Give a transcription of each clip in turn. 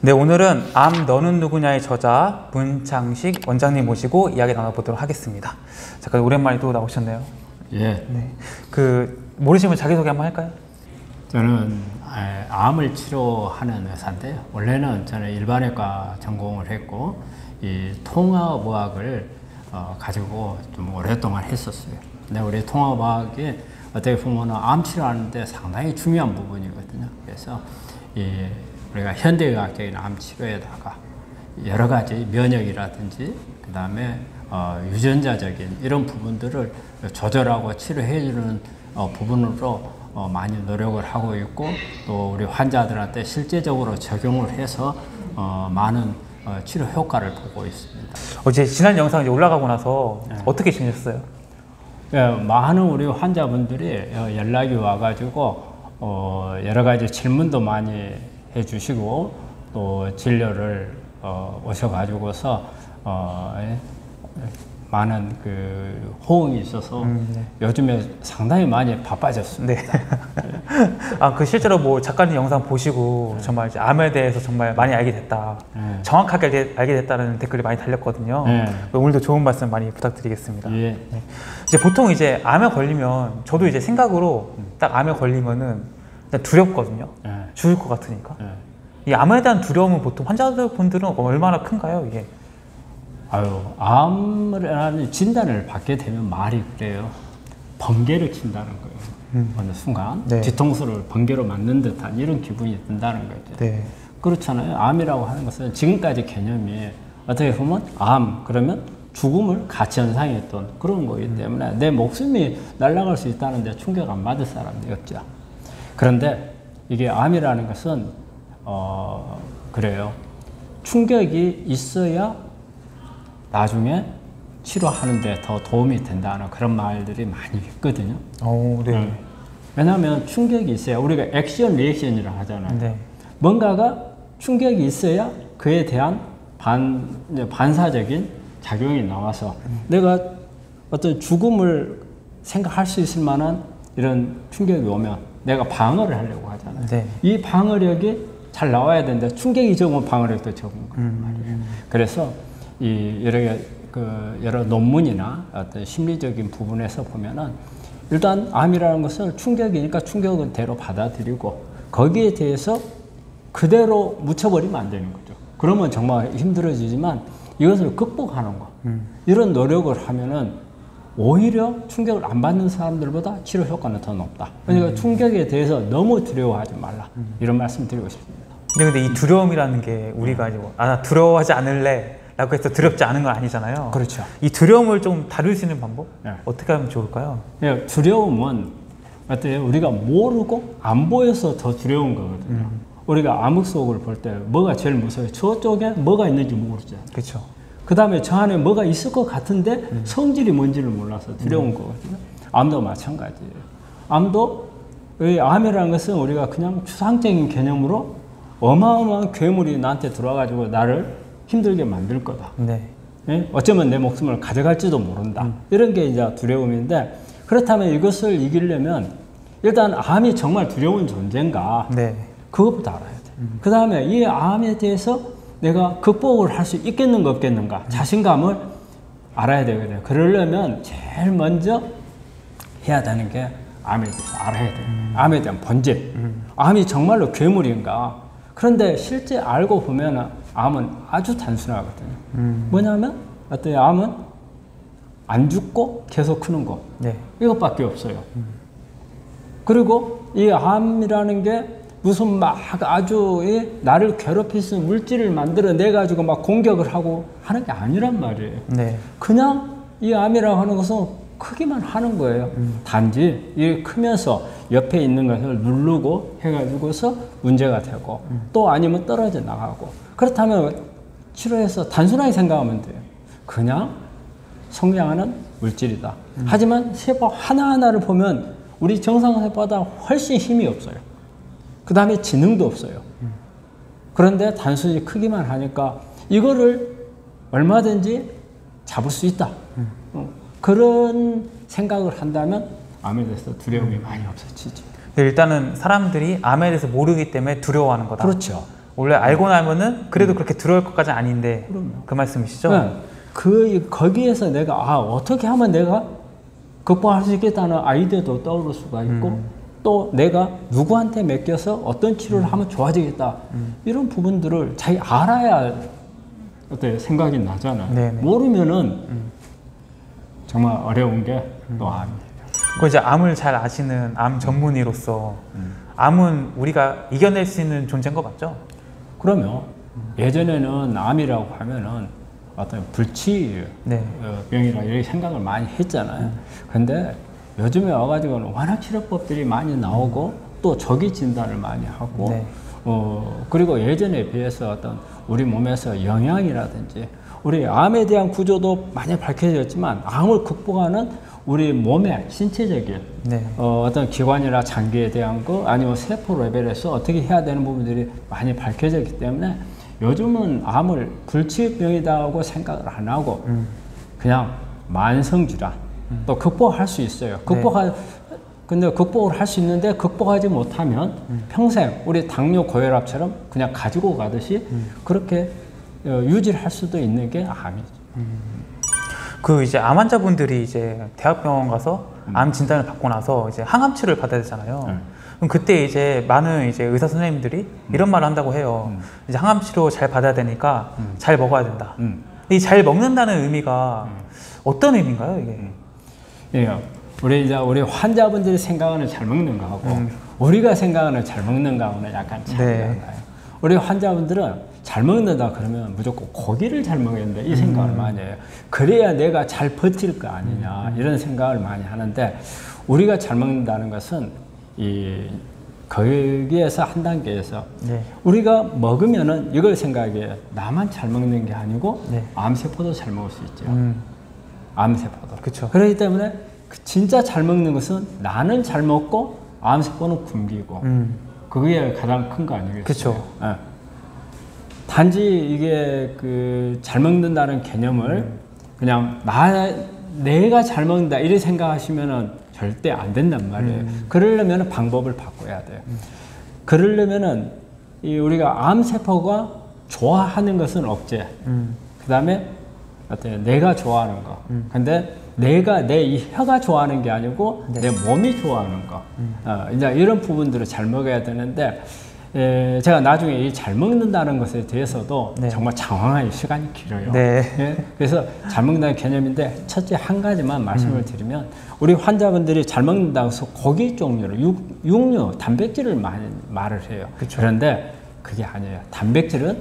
네, 오늘은 암 너는 누구냐의 저자 문창식 원장님 모시고 이야기 나눠보도록 하겠습니다. 잠깐 오랜만에 또 나오셨네요. 예, 네, 그 모르시면 자기소개 한번 할까요? 저는 아, 암을 치료하는 의사인데요. 원래는 저는 일반외과 전공을 했고 이 통합의학을 어, 가지고 좀 오랫동안 했었어요. 근데 우리 통합의학이 어떻게 보면 암 치료하는데 상당히 중요한 부분이거든요. 그래서 이 우리가 현대의학적인 암 치료에다가 여러 가지 면역이라든지 그 다음에 어, 유전자적인 이런 부분들을 조절하고 치료해주는 어, 부분으로 어, 많이 노력을 하고 있고 또 우리 환자들한테 실제적으로 적용을 해서 어, 많은 어, 치료 효과를 보고 있습니다. 어제 지난 영상 이제 올라가고 나서 어떻게 지내셨어요? 예, 많은 우리 환자분들이 어, 연락이 와가지고 어, 여러 가지 질문도 많이 해주시고 또 진료를 어, 오셔가지고서 어, 예, 많은 그 호응이 있어서 요즘에 상당히 많이 바빠졌습니다. 네. 아, 그 실제로 뭐 작가님 영상 보시고 정말 이제 암에 대해서 정말 많이 알게 됐다. 네. 정확하게 알게, 됐다는 댓글이 많이 달렸거든요. 네. 오늘도 좋은 말씀 많이 부탁드리겠습니다. 예. 네. 이제 보통 이제 암에 걸리면 저도 이제 생각으로 딱 암에 걸리면은 일단 두렵거든요. 예. 죽을 것 같으니까. 예. 이 암에 대한 두려움은 보통 환자분들은 얼마나 큰가요, 이게? 아유, 암이라는 진단을 받게 되면 말이 그래요. 번개를 친다는 거예요. 어느 순간 네. 뒤통수를 번개로 맞는 듯한 이런 기분이 든다는 거죠. 네. 그렇잖아요. 암이라고 하는 것은 지금까지 개념이 어떻게 보면 암 그러면 죽음을 같이 연상했던 그런 거기 때문에 내 목숨이 날아갈 수 있다는데 충격 안 받을 사람이 없죠. 그런데 이게 암이라는 것은 어 그래요. 충격이 있어야 나중에 치료하는데 더 도움이 된다는 그런 말들이 많이 있거든요. 오, 네. 음. 왜냐하면 충격이 있어야 우리가 액션 리액션이라고 하잖아요. 네. 뭔가가 충격이 있어야 그에 대한 반, 반사적인 작용이 나와서 내가 어떤 죽음을 생각할 수 있을 만한 이런 충격이 오면 내가 방어를 하려고 하잖아요. 네. 이 방어력이 잘 나와야 되는데 충격이 적으면 방어력도 적은 거란 음. 말이에요. 그래서 이 여러 개, 그 여러 논문이나 어떤 심리적인 부분에서 보면은 일단 암이라는 것은 충격이니까 충격은 대로 받아들이고 거기에 대해서 그대로 묻혀버리면 안 되는 거죠. 그러면 정말 힘들어지지만 이것을 극복하는 거 이런 노력을 하면은 오히려 충격을 안 받는 사람들보다 치료 효과는 더 높다. 그러니까 충격에 대해서 너무 두려워하지 말라 이런 말씀 드리고 싶습니다. 근데, 이 두려움이라는 게 우리가 이제 뭐, 아, 나 두려워하지 않을래. 라고 해서 두렵지 않은 건 아니잖아요. 그렇죠. 이 두려움을 좀 다룰 수 있는 방법? 네. 어떻게 하면 좋을까요? 예, 두려움은 어때요? 우리가 모르고 안 보여서 더 두려운 거거든요. 음. 우리가 암흑 속을 볼 때 뭐가 제일 무서워요? 저쪽에 뭐가 있는지 모르죠. 그렇죠. 그 다음에 저 안에 뭐가 있을 것 같은데 음. 성질이 뭔지를 몰라서 두려운 거거든요. 암도 마찬가지예요. 암도 이 암이라는 것은 우리가 그냥 추상적인 개념으로 어마어마한 괴물이 나한테 들어와가지고 나를 힘들게 만들 거다. 네. 예? 어쩌면 내 목숨을 가져갈지도 모른다. 이런 게 이제 두려움인데 그렇다면 이것을 이기려면 일단 암이 정말 두려운 존재인가 네. 그것부터 알아야 돼. 그 다음에 이 암에 대해서 내가 극복을 할 수 있겠는가 없겠는가 자신감을 알아야 되거든요. 그러려면 제일 먼저 해야 되는 게 암에 대해서 알아야 돼. 암에 대한 본질. 암이 정말로 괴물인가. 그런데 실제 알고 보면 암은 아주 단순하거든요. 뭐냐면 어떤 암은 안 죽고 계속 크는 거. 네. 이것밖에 없어요. 그리고 이 암이라는 게 무슨 막 아주 이 나를 괴롭힐 수 있는 물질을 만들어 내 가지고 막 공격을 하고 하는 게 아니란 말이에요. 네. 그냥 이 암이라고 하는 것은 크기만 하는 거예요. 단지 이 크면서 옆에 있는 것을 누르고 해가지고서 문제가 되고 또 아니면 떨어져 나가고 그렇다면 치료해서 단순하게 생각하면 돼요. 그냥 성장하는 물질이다. 하지만 세포 하나하나를 보면 우리 정상세포보다 훨씬 힘이 없어요. 그 다음에 지능도 없어요. 그런데 단순히 크기만 하니까 이거를 얼마든지 잡을 수 있다. 어, 그런 생각을 한다면 암에 대해서 두려움이 많이 없어지죠. 일단은 사람들이 암에 대해서 모르기 때문에 두려워하는 거다. 그렇죠. 원래 알고 나면은 그래도 그렇게 들어올 것까지는 아닌데 음. 그럼요. 그 말씀이시죠? 네. 그 거기에서 내가 아 어떻게 하면 내가 극복할 수 있겠다는 아이디어도 떠오를 수가 있고 음. 또 내가 누구한테 맡겨서 어떤 치료를 음. 하면 좋아지겠다 이런 부분들을 잘 알아야 어때 생각이 나잖아요. 네네. 음. 모르면은 정말 어려운 게 또 암이에요. 그 이제 암을 잘 아시는 암 전문의로서 음. 암은 우리가 이겨낼 수 있는 존재인 거 맞죠? 그러면 예전에는 암이라고 하면은 어떤 불치 네. 어, 병이라 이렇게 생각을 많이 했잖아요. 근데 요즘에 와가지고는 워낙 치료법들이 많이 나오고 또 조기 진단을 많이 하고 네. 어 그리고 예전에 비해서 어떤 우리 몸에서 영양이라든지 우리 암에 대한 구조도 많이 밝혀졌지만 암을 극복하는 우리 몸의 신체적인 네. 어, 어떤 기관이나 장기에 대한 거 아니면 세포 레벨에서 어떻게 해야 되는 부분들이 많이 밝혀졌기 때문에 요즘은 암을 불치병이다고 생각을 안 하고 그냥 만성질환 또 극복할 수 있어요. 극복할 근데 극복을 할 수 있는데 극복하지 못하면 평생 우리 당뇨 고혈압처럼 그냥 가지고 가듯이 그렇게 어, 유지를 할 수도 있는 게 암이죠. 그 이제 암 환자분들이 이제 대학병원 가서 암 진단을 받고 나서 이제 항암 치료를 받아야 되잖아요. 음. 그럼 그때 이제 많은 이제 의사 선생님들이 이런 말을 한다고 해요. 이제 항암 치료 잘 받아야 되니까 잘 먹어야 된다. 음. 이잘 먹는다는 의미가 어떤 의미인가요, 이게? 예, 우리 이제 우리 환자분들이 생각하는 잘 먹는 거하고 우리가 생각하는 잘 먹는 거하고는 약간 차이가 네. 나요. 우리 환자분들은 잘 먹는다 그러면 무조건 고기를 잘 먹어야 된다 이 생각을 많이 해요. 그래야 내가 잘 버틸 거 아니냐 이런 생각을 많이 하는데 우리가 잘 먹는다는 것은 이 거기에서 한 단계에서 네. 우리가 먹으면은 이걸 생각해 나만 잘 먹는 게 아니고 네. 암세포도 잘 먹을 수 있죠. 음, 암세포도. 그쵸. 그렇기 때문에 그 진짜 잘 먹는 것은 나는 잘 먹고 암세포는 굶기고 음, 그게 가장 큰 거 아니겠어요? 그쵸. 예. 단지 이게 그 잘 먹는다는 개념을 그냥 나 내가 잘 먹는다 이렇게 생각하시면은 절대 안 된단 말이에요. 그러려면 방법을 바꿔야 돼요. 그러려면은 이 우리가 암세포가 좋아하는 것은 억제. 음, 그 다음에 어때요? 내가 좋아하는 거. 근데 내가 내이 혀가 좋아하는 게 아니고 내 몸이 좋아하는 거. 어, 이제 이런 부분들을 잘 먹어야 되는데 에, 제가 나중에 이 잘 먹는다는 것에 대해서도 네. 정말 장황할 시간이 길어요. 네. 예, 그래서 잘 먹는다는 개념인데 첫째 한 가지만 말씀을 드리면 우리 환자분들이 잘 먹는다고 해서 고기 종류를 육, 육류, 단백질을 많이 말을 해요. 그쵸. 그런데 그게 아니에요. 단백질은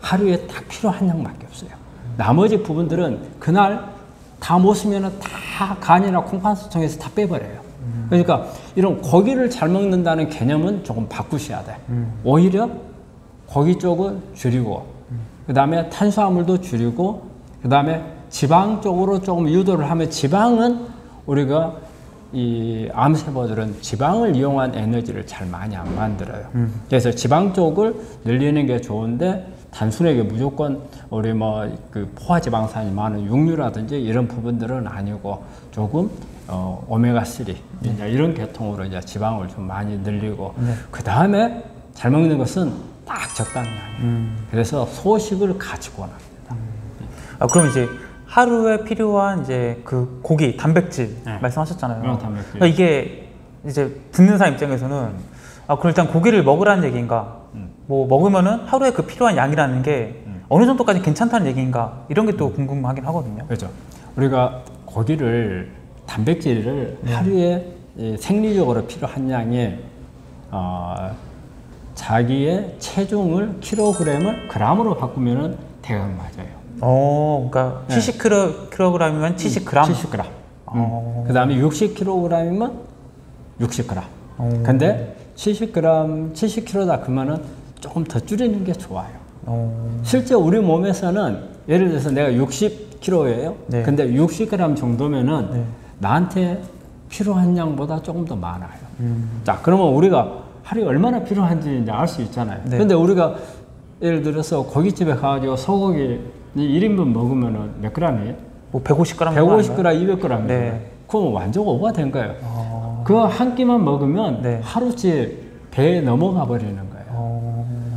하루에 딱 필요한 양밖에 없어요. 나머지 부분들은 그날 다 못 쓰면은 다 간이나 콩팥소통에서 다 빼버려요. 그러니까 이런 고기를 잘 먹는다는 개념은 조금 바꾸셔야 돼. 오히려 고기 쪽은 줄이고, 그 다음에 탄수화물도 줄이고, 그 다음에 지방 쪽으로 조금 유도를 하면 지방은 우리가 이 암세포들은 지방을 이용한 에너지를 잘 많이 안 만들어요. 그래서 지방 쪽을 늘리는 게 좋은데 단순하게 무조건 우리 뭐 그 포화지방산이 많은 육류라든지 이런 부분들은 아니고 조금 어, 오메가 3 이제 이런 계통으로 이제 지방을 좀 많이 늘리고 그 다음에 잘 먹는 것은 딱 적당히 하요 그래서 소식을 가지고 납니다. 아, 그럼 이제 하루에 필요한 이제 그 고기, 단백질 네. 말씀하셨잖아요. 어, 단백질. 그러니까 이게 이제 듣는 사람 입장에서는 아, 그럼 일단 고기를 먹으라는 얘기인가? 음. 뭐 먹으면은 하루에 그 필요한 양이라는 게 어느 정도까지 괜찮다는 얘기인가? 이런 게 또 궁금하긴 하거든요. 그렇죠. 우리가 고기를 단백질을 하루에 이 생리적으로 필요한 양의 어, 자기의 체중을 킬로그램을 그람으로 바꾸면은 대강 맞아요. 어, 그러니까 네. 70kg이면 70g. 70g. 어. 그 다음에 60kg이면 60g. 어. 근데 70g, 70kg다 그러면은 조금 더 줄이는 게 좋아요. 어, 실제 우리 몸에서는 예를 들어서 내가 60kg예요. 네. 근데 60g 정도면은 네. 나한테 필요한 양보다 조금 더 많아요. 음. 자, 그러면 우리가 하루에 얼마나 필요한지 이제 알 수 있잖아요. 네. 근데 우리가 예를 들어서 고깃집에 가가지고 소고기 1인분 먹으면은 몇 g이에요? 뭐 150g. 150g, 200g. 네. 그럼 완전 오버가 된 거예요. 어, 그한 끼만 먹으면 네. 하루치 배에 넘어가 버리는 거예요.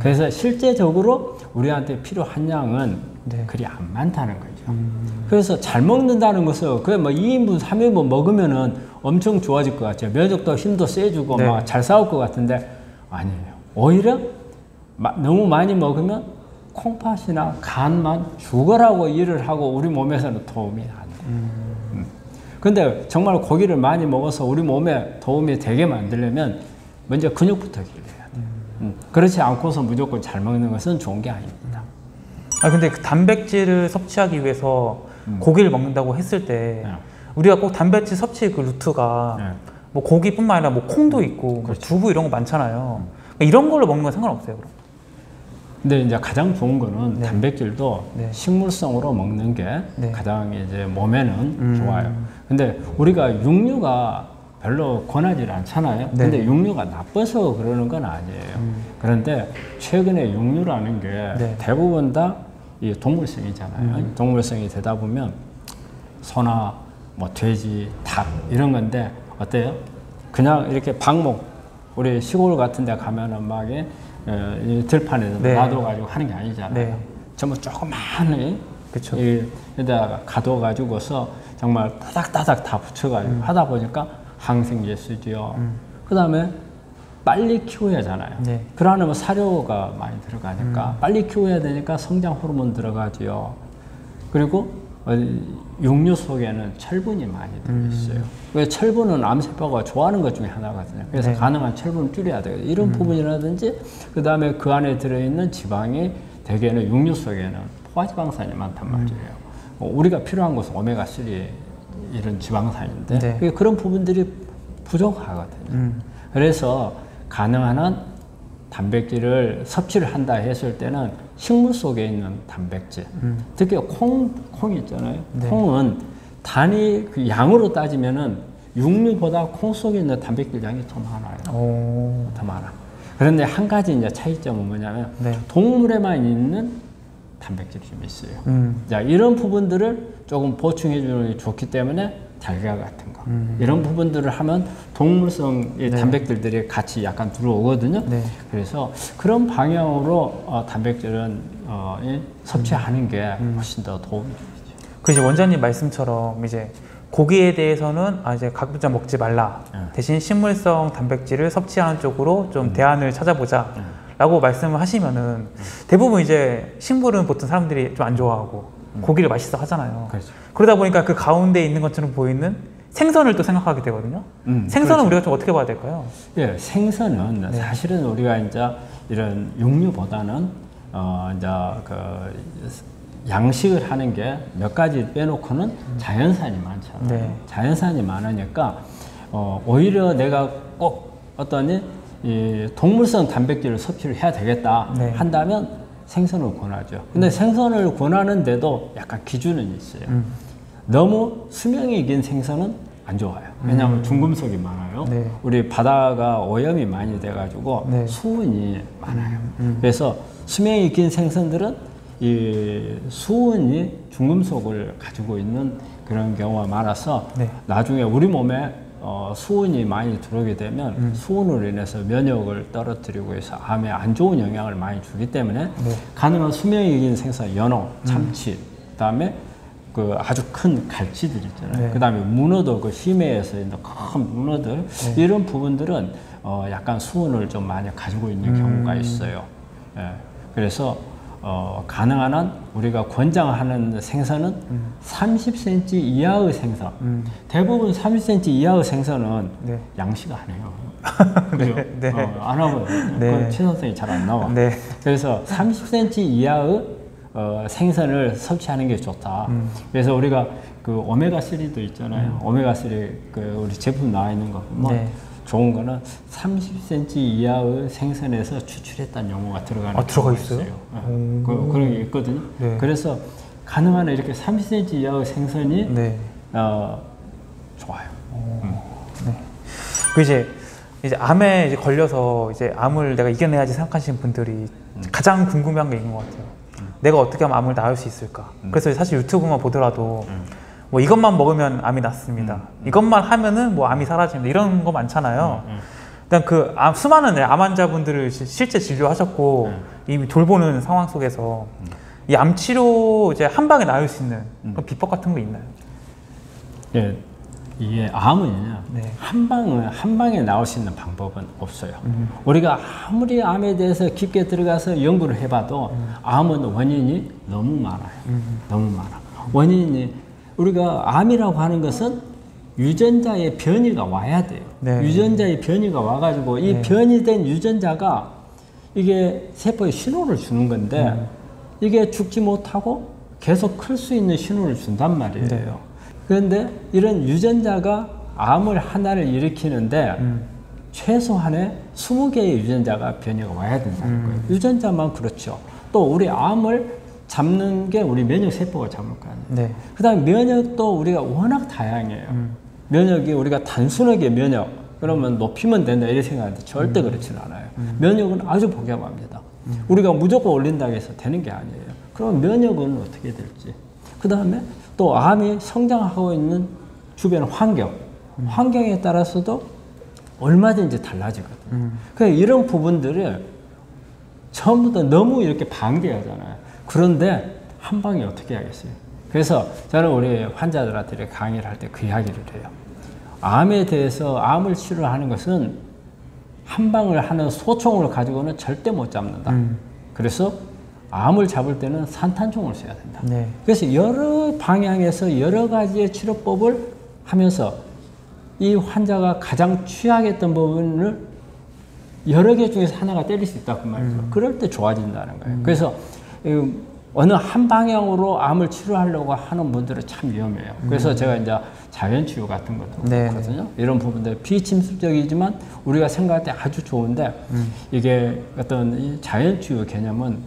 어, 그래서 실제적으로 우리한테 필요한 양은 네. 그리 안 많다는 거죠. 그래서 잘 먹는다는 것은 그뭐 2인분, 3인분 먹으면은 엄청 좋아질 것 같아요. 면역도 힘도 세주고 네. 막잘 싸울 것 같은데 아니에요. 오히려 마- 너무 많이 먹으면 콩팥이나 간만 죽어라고 일을 하고 우리 몸에서는 도움이 안 돼요. 음. 근데 정말 고기를 많이 먹어서 우리 몸에 도움이 되게 만들려면 먼저 근육부터 길러야 돼요. 음. 그렇지 않고서 무조건 잘 먹는 것은 좋은 게 아닙니다. 아 근데 그 단백질을 섭취하기 위해서 고기를 먹는다고 했을 때 네. 우리가 꼭 단백질 섭취 그 루트가 네. 뭐 고기뿐만 아니라 뭐 콩도 있고 뭐 그렇죠. 두부 이런 거 많잖아요. 그러니까 이런 걸로 먹는 건 상관없어요, 그럼. 근데 이제 가장 좋은 거는 네. 단백질도 네. 식물성으로 먹는 게 네. 가장 이제 몸에는 음. 좋아요. 근데 우리가 육류가 별로 권하지 않잖아요. 네. 근데 육류가 나빠서 그러는 건 아니에요. 그런데 최근에 육류라는 게 음. 네. 대부분 다 이 동물성이잖아요. 음. 동물성이 되다 보면 소나 뭐 돼지, 닭 이런 건데 어때요? 그냥 이렇게 방목 우리 시골 같은 데 가면은 막 이, 어, 이 들판에서 네. 놔둬가지고 하는 게 아니잖아요. 네. 전부 조그마한 그쵸. 여기다가 가둬가지고서 정말 따닥따닥 다 붙여가지고 음. 하다 보니까 항생제 쓰지요. 그 다음에 빨리 키워야 하잖아요. 네. 음. 그러려면 사료가 많이 들어가니까 빨리 키워야 되니까 성장 호르몬 들어가지요. 그리고 어, 육류 속에는 철분이 많이 들어있어요. 왜 철분은 암세포가 좋아하는 것 중에 하나거든요. 그래서 음. 네. 가능한 철분을 줄여야 돼요. 이런 부분이라든지 그 다음에 그 안에 들어있는 지방이 대개는 육류 속에는 포화지방산이 많단 음. 말이에요. 어, 우리가 필요한 것은 오메가 3 이런 지방산인데 네. 그런 부분들이 부족하거든요. 음. 그래서 가능한 한 단백질을 섭취를 한다 했을 때는 식물 속에 있는 단백질, 특히 콩, 콩 있잖아요. 네. 콩은 단위 그 양으로 따지면은 육류보다 콩 속에 있는 단백질 양이 더 많아요. 오. 더 많아. 그런데 한 가지 이제 차이점은 뭐냐면 네. 동물에만 있는 단백질이 좀 있어요. 음. 자, 이런 부분들을 조금 보충해 주는 게 좋기 때문에 달걀 같은 거. 음. 이런 부분들을 하면 동물성의 네. 단백질들이 같이 약간 들어오거든요. 네. 그래서 그런 방향으로 어, 단백질은 어, 이 섭취하는 게 음. 훨씬 더 도움이 되죠. 그 이제 원장님 말씀처럼 이제 고기에 대해서는 아 이제 각부자 먹지 말라. 네. 대신 식물성 단백질을 섭취하는 쪽으로 좀 대안을 찾아보자. 네. 라고 말씀을 하시면은 대부분 이제 식물은 보통 사람들이 좀 안 좋아하고 고기를 맛있어 하잖아요. 그렇죠. 그러다 보니까 그 가운데 있는 것처럼 보이는 생선을 또 생각하게 되거든요. 음, 생선은 우리가 좀 어떻게 봐야 될까요? 예, 생선은 네. 사실은 우리가 이제 이런 육류보다는 어 이제 그 양식을 하는 게 몇 가지 빼놓고는 자연산이 많잖아요. 네. 자연산이 많으니까 어 오히려 내가 꼭 어떤 이 동물성 단백질을 섭취를 해야 되겠다 네. 한다면 생선을 권하죠. 근데 생선을 권하는데도 약간 기준은 있어요. 음. 너무 수명이 긴 생선은 안 좋아요. 왜냐하면 중금속이 많아요. 네. 우리 바다가 오염이 많이 돼가지고 네. 수은이 많아요. 그래서 수명이 긴 생선들은 이 수은이 중금속을 가지고 있는 그런 경우가 많아서 네. 나중에 우리 몸에 어, 수은이 많이 들어오게 되면 수은으로 인해서 면역을 떨어뜨리고 해서 암에 안 좋은 영향을 많이 주기 때문에 네. 가능한 수명이 긴 생선, 연어, 참치, 그다음에 그 아주 큰 갈치들 있잖아요. 네. 그다음에 문어도 그 심해에서 있는 큰 문어들 이런 부분들은 어 약간 수은을 좀 많이 가지고 있는 경우가 있어요. 예. 그래서 어 가능한 한 우리가 권장하는 생선은 30cm 이하의 생선. 대부분 30cm 이하의 생선은 네. 양식 안 해요. 그죠? 네. 어, 안 하고 네. 그 친선성이 잘 안 나와. 네. 그래서 30cm 이하의 어, 생선을 섭취하는 게 좋다. 음. 그래서 우리가 그 오메가 3도 있잖아요. 오메가 3 그 우리 제품 나와 있는 거 보면 네. 좋은 거는 30cm 이하의 생선에서 추출했다는 용어가 들어가는 아, 들어가 경우가 있어요? 네. 그, 그런 게 있거든요. 네. 그래서 가능한 한 이렇게 30cm 이하의 생선이 네. 어, 좋아요. 그 이제 이제 암에 이제 걸려서 이제 암을 내가 이겨내야지 생각하시는 분들이 가장 궁금한 게 있는 것 같아요. 내가 어떻게 하면 암을 나을 수 있을까? 그래서 사실 유튜브만 보더라도 뭐 이것만 먹으면 암이 낫습니다. 이것만 하면은 뭐 암이 사라집니다. 이런 거 많잖아요. 일단 그 암- 수많은 암 환자분들을 시- 실제 진료하셨고 네. 이미 돌보는 상황 속에서 이 암 치료 이제 한 방에 나을 수 있는 음. 비법 같은 거 있나요? 예, 이게 암은요 네. 한 방을 한 방에 나올 수 있는 방법은 없어요. 우리가 아무리 암에 대해서 깊게 들어가서 연구를 해봐도 암은 원인이 너무 많아요. 너무 많아. 원인이 우리가 암이라고 하는 것은 유전자의 변이가 와야 돼요. 네. 유전자의 변이가 와가지고 이 네. 변이된 유전자가 이게 세포에 신호를 주는 건데 음. 이게 죽지 못하고 계속 클 수 있는 신호를 준단 말이에요. 네. 그런데 이런 유전자가 암을 하나를 일으키는데 음. 최소한의 20개의 유전자가 변이가 와야 된다는 음. 거예요. 유전자만 그렇죠. 또 우리 암을 잡는 게 우리 면역 세포가 잡을 거 아니에요. 네. 그다음 면역도 우리가 워낙 다양해요. 음. 면역이 우리가 단순하게 면역 그러면 높이면 된다 이렇게 생각하는데 음. 절대 그렇지는 않아요. 면역은 아주 복잡합니다. 우리가 무조건 올린다고 해서 되는 게 아니에요. 그럼 면역은 어떻게 될지. 그 다음에 또 암이 성장하고 있는 주변 환경, 음. 환경에 따라서도 얼마든지 달라지거든요. 음. 그러니까 이런 부분들을 처음부터 너무 이렇게 방대하잖아요. 그런데 한 방에 어떻게 하겠어요? 그래서 저는 우리 환자들한테 강의를 할 때 그 이야기를 해요. 암에 대해서 암을 치료하는 것은 한 방을 하는 소총을 가지고는 절대 못 잡는다. 음. 그래서 암을 잡을 때는 산탄총을 써야 된다. 네. 그래서 여러 방향에서 여러 가지의 치료법을 하면서 이 환자가 가장 취약했던 부분을 여러 개 중에서 하나가 때릴 수 있다 그 말이죠. 그럴 때 좋아진다는 거예요. 그래서 이 어느 한 방향으로 암을 치료하려고 하는 분들은 참 위험해요. 그래서 제가 이제 자연 치유 같은 것도 네, 그렇거든요. 이런 부분들 비침습적이지만 우리가 생각할 때 아주 좋은데 이게 어떤 이 자연 치유 개념은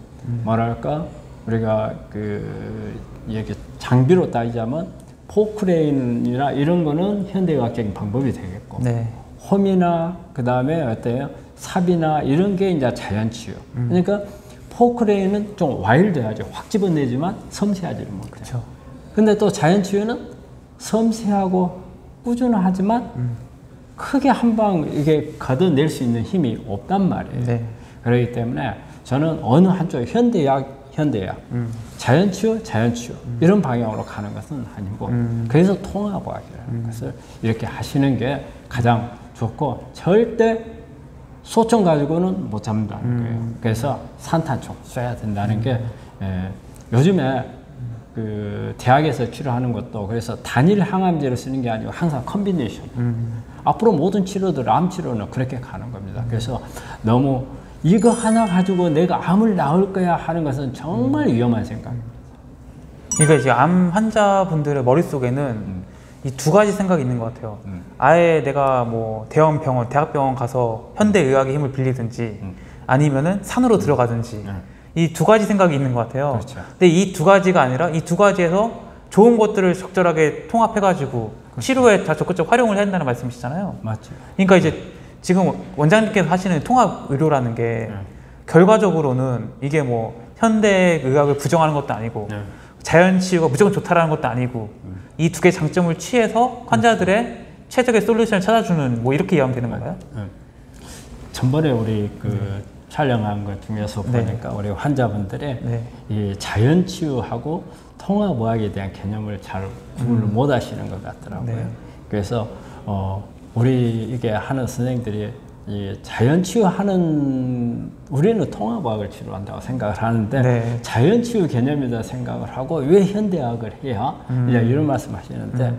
뭐랄까 우리가 그 이렇게 장비로 따지자면 포크레인이나 이런 거는 현대의학적인 방법이 되겠고 네. 홈이나 그 다음에 어때요? 삽이나 이런 게 이제 자연 치유. 그러니까 포크레인은 좀 와일드하죠. 확 집어내지만 섬세하지를 못해요. 그렇죠. 근데 또 자연 치유는 섬세하고 꾸준하지만 크게 한 방 이게 걷어낼 수 있는 힘이 없단 말이에요. 네. 그렇기 때문에 저는 어느 한쪽 현대약, 현대약, 음. 자연치유, 자연치유 이런 방향으로 가는 것은 아니고 음. 그래서 통합의학이라는 것을 이렇게 하시는 게 가장 좋고 절대 소총 가지고는 못 잡는다는 음. 거예요. 그래서 산탄총 써야 된다는 게 예, 요즘에 그 대학에서 치료하는 것도 그래서 단일 항암제를 쓰는 게 아니고 항상 combination. 음. 앞으로 모든 치료들 암 치료는 그렇게 가는 겁니다. 그래서 너무 이거 하나 가지고 내가 암을 나을 거야 하는 것은 정말 위험한 생각입니다. 그러니까 이제 암 환자분들의 머릿속에는 이 두 가지 생각이 있는 것 같아요. 음. 아예 내가 뭐 대형 병원, 대학병원 가서 현대 의학의 힘을 빌리든지 음. 아니면은 산으로 들어가든지 음. 이두 가지 생각이 있는 것 같아요. 그렇죠. 근데 이 두 가지가 아니라 이 두 가지에서 좋은 것들을 적절하게 통합해가지고 그렇죠. 치료에 다 적극적 활용을 해야 된다는 말씀이시잖아요. 맞죠? 그러니까 이제 지금 원장님께서 하시는 통합 의료라는 게 네. 결과적으로는 이게 뭐 현대 의학을 부정하는 것도 아니고 네. 자연 치유가 무조건 좋다라는 것도 아니고 이 두 개의 장점을 취해서 환자들의 최적의 솔루션을 찾아주는 뭐 이렇게 이해하면 되는 건가요? 네. 전번에 우리 그 촬영한 것 중에서 네. 보니까 우리 환자분들의 네. 이 자연 치유하고 통합의학에 대한 개념을 잘 구분을 못 하시는 것 같더라고요. 음. 네. 그래서 어, 우리 이게 하는 선생들이 이 자연 치유하는 우리는 통합의학을 치료한다고 생각을 하는데 네. 자연 치유 개념이다 생각을 하고 왜 현대의학을 해야 음. 이런 말씀하시는데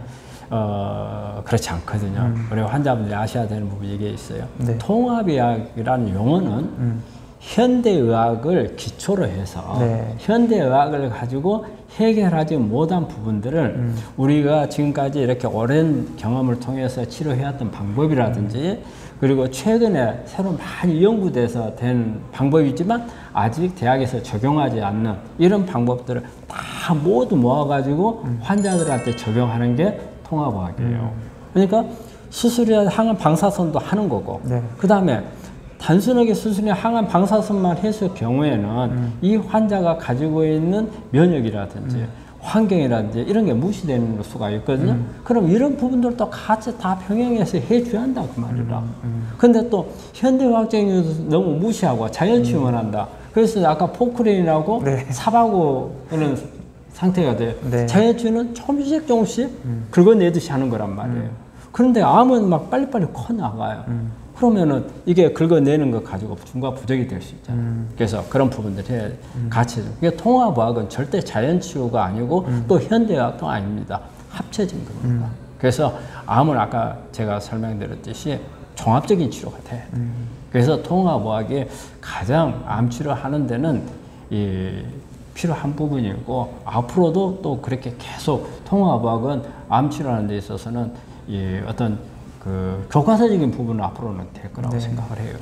어, 그렇지 않거든요. 우리 환자분들이 아셔야 되는 부분이 이게 있어요. 네. 통합의학이라는 용어는 음. 현대의학을 기초로 해서 네. 현대의학을 가지고 해결하지 못한 부분들을 음. 우리가 지금까지 이렇게 오랜 경험을 통해서 치료해왔던 방법이라든지 그리고 최근에 새로 많이 연구돼서 된 방법이지만 아직 대학에서 적용하지 않는 이런 방법들을 다 모두 모아가지고 음. 환자들한테 적용하는 게 통합의학이에요. 그러니까 수술이나 항암 방사선도 하는 거고 네. 그 다음에 단순하게 수술이 항암 방사선만 했을 경우에는 이 환자가 가지고 있는 면역이라든지 환경이라든지 이런 게 무시되는 수가 있거든요. 그럼 이런 부분들도 같이 다 병행해서 해줘야 한다 그 말이라. 근데 또 현대과학적인 너무 무시하고 자연치유만 한다. 그래서 아까 포크레인하고 네. 그런 상태가 돼요. 네. 자연치유는 조금씩 조금씩 긁어내듯이 하는 거란 말이에요. 그런데 암은 막 빨리빨리 커 나가요. 그러면은 이게 긁어내는 거 가지고 중과 부적이 될 수 있잖아요. 그래서 그런 부분들이 같이. 이게 통합의학은 절대 자연치유가 아니고 또 현대의학도 아닙니다. 합쳐진 겁니다. 그래서 암은 아까 제가 설명드렸듯이 종합적인 치료가 돼. 그래서 통합의학이 가장 암 치료하는 데는 이 필요한 부분이고 앞으로도 또 그렇게 계속 통합의학은 암 치료하는 데 있어서는 이 어떤 그 교과서적인 부분은 앞으로는 될 거라고 생각을 해요.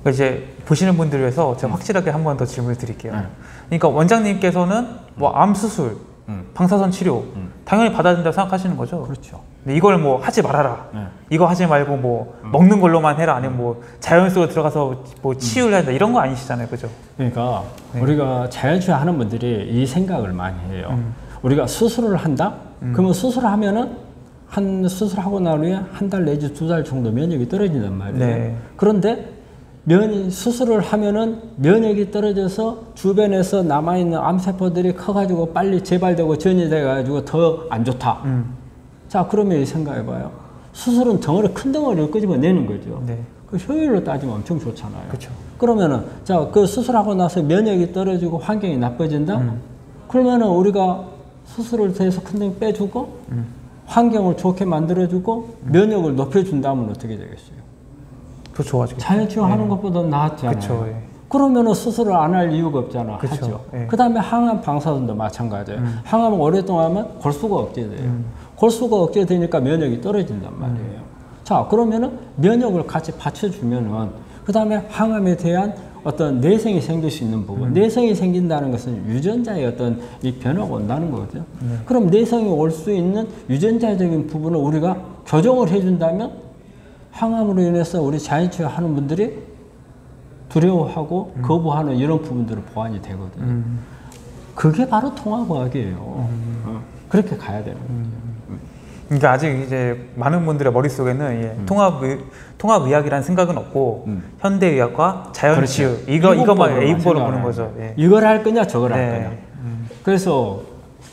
그러니까 이제 보시는 분들 위해서 제가 확실하게 한 번 더 질문을 드릴게요. 네. 그러니까 원장님께서는 뭐 암 수술, 음. 방사선 치료 당연히 받아야 된다고 생각하시는 거죠? 그렇죠. 근데 이걸 뭐 하지 말아라. 네. 이거 하지 말고 뭐 먹는 걸로만 해라. 아니면 뭐 자연 속으로 들어가서 뭐 치유를 한다 이런 거 아니시잖아요, 그죠? 그러니까 우리가 자연 치유 하는 분들이 이 생각을 많이 해요. 우리가 수술을 한다? 그러면 수술하면은 한 수술하고 난 후에 한 달 내지 두 달 정도 면역이 떨어진단 말이에요. 네. 그런데 면 수술을 하면은 면역이 떨어져서 주변에서 남아 있는 암세포들이 커가지고 빨리 재발되고 전이돼가지고 더 안 좋다. 음. 자 그러면 이 생각해봐요. 수술은 덩어리 큰 덩어리를 끄집어내는 거죠. 네. 그 효율로 따지면 엄청 좋잖아요. 그렇죠. 그러면은 자 그 수술하고 나서 면역이 떨어지고 환경이 나빠진다. 그러면은 우리가 수술을 해서 큰 덩이 빼주고 환경을 좋게 만들어주고 면역을 높여준다면 어떻게 되겠어요? 더 좋아지겠죠. 자연 치유하는 것보다 낫잖아요. 그쵸, 예. 그러면은 수술을 안 할 이유가 없잖아. 그쵸, 하죠. 예. 그 다음에 항암 방사선도 마찬가지예요. 항암을 오랫동안 하면 골수가 억제돼요. 음. 골수가 억제되니까 면역이 떨어진단 말이에요. 자, 그러면은 면역을 같이 받쳐주면은 그 다음에 항암에 대한 어떤 내성이 생길 수 있는 부분. 내성이 생긴다는 것은 유전자의 어떤 이 변화가 온다는 거거든요. 그럼 내성이 올 수 있는 유전자적인 부분을 우리가 교정을 해준다면 항암으로 인해서 우리 자연치유 하는 분들이 두려워하고 거부하는 이런 부분들은 보완이 되거든요. 그게 바로 통합의학이에요. 어, 그렇게 가야 되는 거죠. 그러니까 아직 이제 많은 분들의 머릿속에는 예, 통합 통합 의학이라는 생각은 없고 음. 현대 의학과 자연 치유 그렇죠. 이거 이거만 생각을 보는. 거죠. 예. 이걸 할 거냐 저걸 할 네. 거냐. 그래서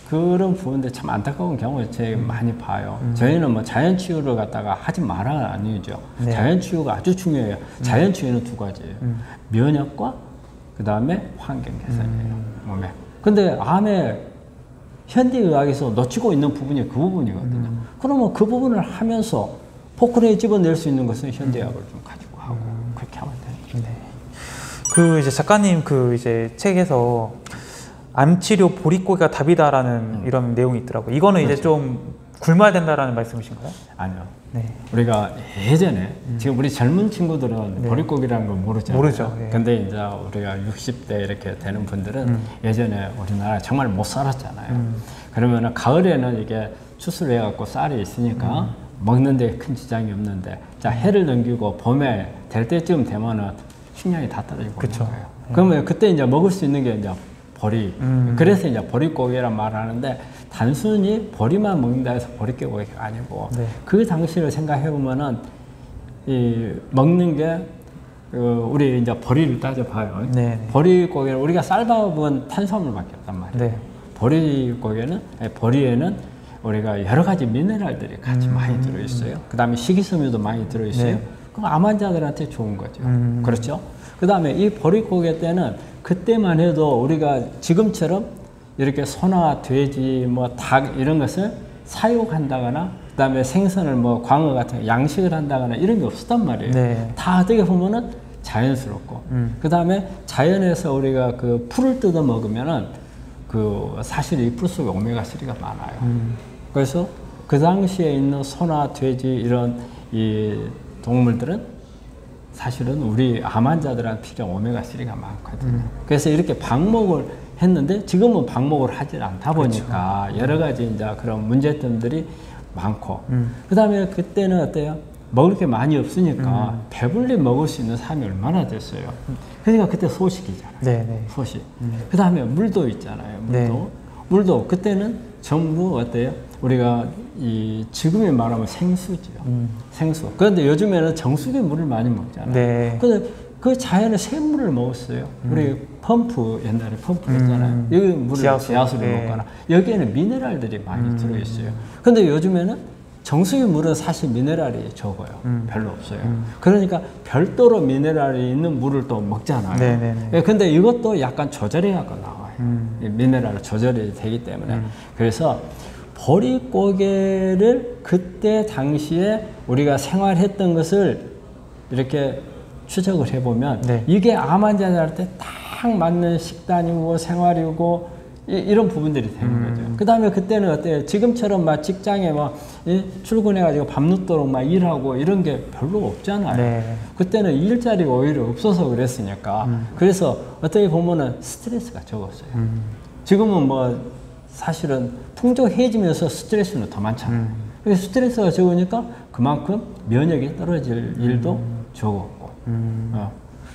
그런 부분들 참 안타까운 경우를 제가 음. 많이 봐요. 저희는 뭐 자연 치유를 갖다가 하지 말아 아니죠. 네. 음. 자연 치유가 아주 중요해요. 자연 치유는 두 가지예요. 면역과 그 다음에 환경 개선이에요. 음. 몸에. 근데 암에 현대의학에서 놓치고 있는 부분이 그 부분이거든요. 음. 그러면 그 부분을 하면서 포크레에 집어낼 수 있는 것은 현대의학을 좀 가지고 하고 음. 그렇게 하면 돼요. 네. 그 이제 작가님 그 이제 책에서 암 치료 보릿고개가 답이다라는 음. 이런 내용이 있더라고요. 이거는 그렇죠. 이제 좀 굶어야 된다라는 말씀이신가요? 아니요. 네. 우리가 예전에 지금 우리 젊은 친구들은 보릿고기라는 걸 모르잖아요. 모르죠, 예. 근데 이제 우리가 60대 이렇게 되는 분들은 예전에 우리나라 정말 못 살았잖아요. 그러면은 가을에는 이게 추수를 해갖고 쌀이 있으니까 먹는데 큰 지장이 없는데 자 해를 넘기고 봄에 될 때쯤 되면은 식량이 다 떨어지고 그쵸. 거예요. 그러면 그때 이제 먹을 수 있는 게 이제 보리. 그래서 이제 보릿고기란 말을 하는데 단순히 보리만 먹는다 해서 보릿고기가 아니고 네. 그 당시를 생각해 보면은 이 먹는 게 그, 우리 이제 보리를 따져봐요. 네. 보리고기는 우리가 쌀밥은 탄수화물밖에 없단 말이에요. 네. 보리고기는 아니, 보리에는 우리가 여러 가지 미네랄들이 같이 많이 들어있어요. 그 다음에 식이섬유도 많이 들어있어요. 음. 네. 그럼 암 환자들한테 좋은 거죠. 음. 그렇죠? 그 다음에 이 보릿고기 때는 그때만 해도 우리가 지금처럼 이렇게 소나 돼지 뭐 닭 이런 것을 사육한다거나 그 다음에 생선을 뭐 광어 같은 거 양식을 한다거나 이런 게 없었단 말이에요. 네. 다 어떻게 보면은 자연스럽고 음. 그 다음에 자연에서 우리가 그 풀을 뜯어 먹으면은 그 사실 이 풀 속에 오메가 3가 많아요. 음. 그래서 그 당시에 있는 소나 돼지 이런 이 동물들은 사실은 우리 암 환자들한테 필요한 오메가 3가 많거든요. 음. 그래서 이렇게 방목을 했는데 지금은 방목을 하질 않다 그렇죠. 보니까 여러 가지 이제 그런 문제점들이 많고 음. 그다음에 그때는 어때요? 먹을 게 많이 없으니까 배불리 먹을 수 있는 사람이 얼마나 됐어요. 그러니까 그때 소식이잖아요. 네, 네. 소식. 그 다음에 물도 있잖아요. 물도. 네. 물도 그때는 전부 어때요? 우리가 이 지금에 말하면 생수죠. 생수. 그런데 요즘에는 정수기 물을 많이 먹잖아요. 네. 근데 그 자연의 샘물을 먹었어요. 우리 펌프 옛날에 펌프 했잖아요. 여기 물을 지하수. 지하수를 네. 먹거나 여기에는 미네랄들이 많이 들어있어요. 근데 요즘에는 정수기 물은 사실 미네랄이 적어요. 별로 없어요. 그러니까 별도로 미네랄이 있는 물을 또 먹잖아요. 네, 네, 네. 예, 근데 이것도 약간 조절해야 나와요. 이 미네랄 조절이 되기 때문에 그래서 보릿고개를 그때 당시에 우리가 생활했던 것을 이렇게 추적을 해보면 네. 이게 암 환자들한테 딱 맞는 식단이고 생활이고 이, 런 부분들이 되는 거죠. 그 다음에 그때는 어때요? 지금처럼 막 직장에 막 예, 출근해가지고 밤늦도록 막 일하고 이런 게 별로 없잖아요. 네. 그때는 일자리가 오히려 없어서 그랬으니까. 그래서 어떻게 보면은 스트레스가 적었어요. 지금은 뭐 사실은 풍족해지면서 스트레스는 더 많잖아요. 그래서 스트레스가 적으니까 그만큼 면역이 떨어질 일도 적었고. 어.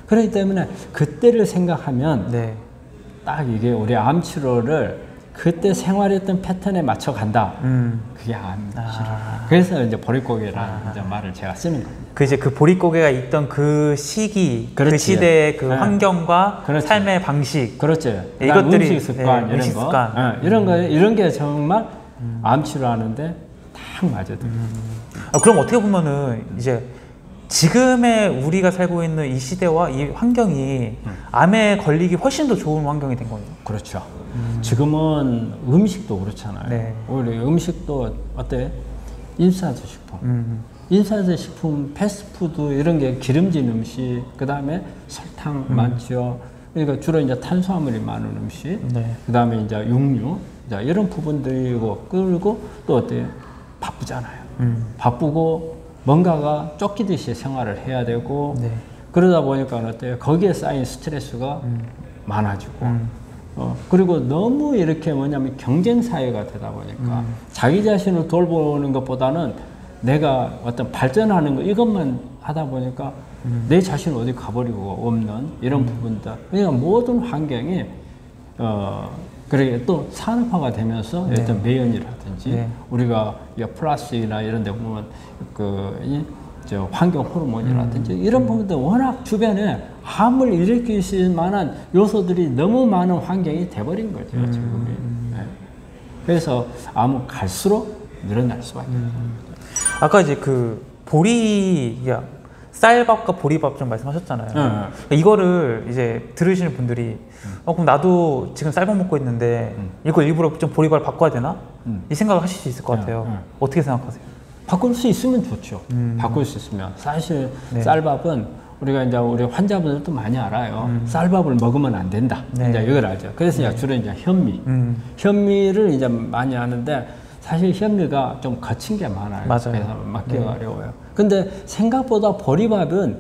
그렇기 때문에 그때를 생각하면 네. 딱 이게 우리 암 치료를 그때 생활했던 패턴에 맞춰 간다. 음. 그게 암 치료. 아. 그래서 이제 보릿고개라는 이제 말을 제가 쓰는 거예요. 그 이제 그 보릿고개가 있던 그 시기, 그 그렇지. 시대의 그 네. 환경과 그렇지. 삶의 방식. 그렇죠. 네, 이것들이, 음식 습관 네, 이런 음식 거, 습관. 예, 이런 거 이런 게 정말 암 치료 하는데 딱 맞아요. 아, 그럼 어떻게 보면은 이제 지금의 우리가 살고 있는 이 시대와 이 환경이 암에 걸리기 훨씬 더 좋은 환경이 된 거예요. 그렇죠. 지금은 음식도 그렇잖아요. 네. 우리 음식도 어때? 인스턴트 식품. 음. 인스턴트 식품, 패스트푸드 이런 게 기름진 음식, 그 다음에 설탕 음. 많죠. 그러니까 주로 이제 탄수화물이 많은 음식, 네. 그 다음에 이제 육류, 이제 이런 부분들이고 그리고 또 어때요? 바쁘잖아요. 음. 바쁘고 뭔가가 쫓기듯이 생활을 해야 되고 네. 그러다 보니까 어때요? 거기에 쌓인 스트레스가 많아지고 음. 어, 그리고 너무 이렇게 뭐냐면 경쟁 사회가 되다 보니까 음. 자기 자신을 돌보는 것보다는 내가 어떤 발전하는 거 이것만 하다 보니까 음. 내 자신 어디 가버리고 없는 이런 부분들 그러니까 모든 환경이 어 그러게 또 산업화가 되면서 어떤 매연이라든지 네. 우리가 이 플라스틱이나 이런 데 보면 그, 이, 저 환경 호르몬이라든지 이런 부분들 워낙 주변에 암을 일으킬 수 있는 만한 요소들이 너무 많은 환경이 돼버린 거죠, 지금이. 네. 그래서 암은 갈수록 늘어날 수밖에 없어요. 아까 이제 그 보리, 야, 쌀밥과 보리밥 좀 말씀하셨잖아요. 네. 그러니까 이거를 이제 들으시는 분들이 어, 그럼 나도 지금 쌀밥 먹고 있는데 이걸 일부러 좀 보리밥을 바꿔야 되나? 음. 이 생각을 하실 수 있을 것 같아요. 네, 네. 어떻게 생각하세요? 바꿀 수 있으면 좋죠. 바꿀 수 있으면. 사실 음. 네. 쌀밥은 우리가 이제 우리 환자분들도 많이 알아요. 쌀밥을 먹으면 안 된다. 음. 네. 이제 이걸 알죠. 그래서 이제 주로 이제 현미. 음. 현미를 이제 많이 하는데 사실 현미가 좀 거친 게 많아요. 맞아요. 그래서 먹기가 어려워요. 근데 생각보다 보리밥은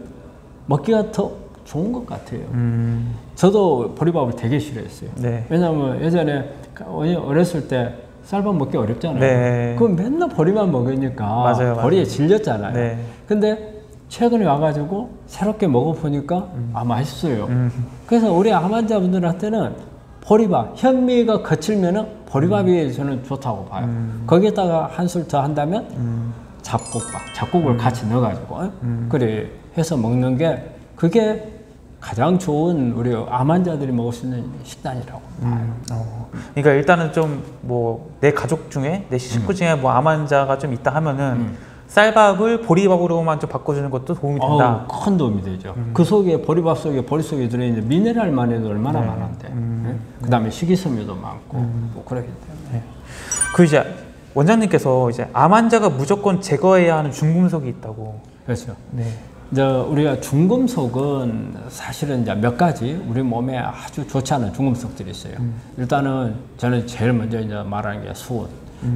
먹기가 더 좋은 것 같아요. 음. 저도 보리밥을 되게 싫어했어요. 네. 왜냐하면 예전에 어렸을 때 쌀밥 먹기 어렵잖아요. 네. 그럼 맨날 보리만 먹으니까 맞아요, 보리에 맞아요. 질렸잖아요. 네. 근데 최근에 와가지고 새롭게 먹어보니까 아 맛있어요. 음. 그래서 우리 암 환자분들한테는 보리밥, 현미가 거칠면은 보리밥이 음. 저는 좋다고 봐요. 거기에다가 한 술 더 한다면 음. 잡곡밥, 잡곡을 같이 넣어가지고 어? 그래 해서 먹는 게 그게 가장 좋은 우리 암 환자들이 먹을 수 있는 식단이라고 봐요. 어. 그러니까 일단은 좀 뭐 내 가족 중에 내 식구 중에 뭐 암 환자가 좀 있다 하면은 쌀밥을 보리밥으로만 좀 바꿔주는 것도 도움이 된다. 어우, 큰 도움이 되죠. 그 속에 보리밥 속에 보리 속에 들어있는 미네랄만 해도 얼마나 네. 많은데. 음. 그 다음에 식이섬유도 많고 뭐 그렇기 때문에. 그 이제 원장님께서 이제 암 환자가 무조건 제거해야 하는 중금속이 있다고. 그렇죠. 네. 이제 우리가 중금속은 사실은 이제 몇 가지 우리 몸에 아주 좋지 않은 중금속들이 있어요. 일단은 저는 제일 먼저 이제 말하는 게 수은,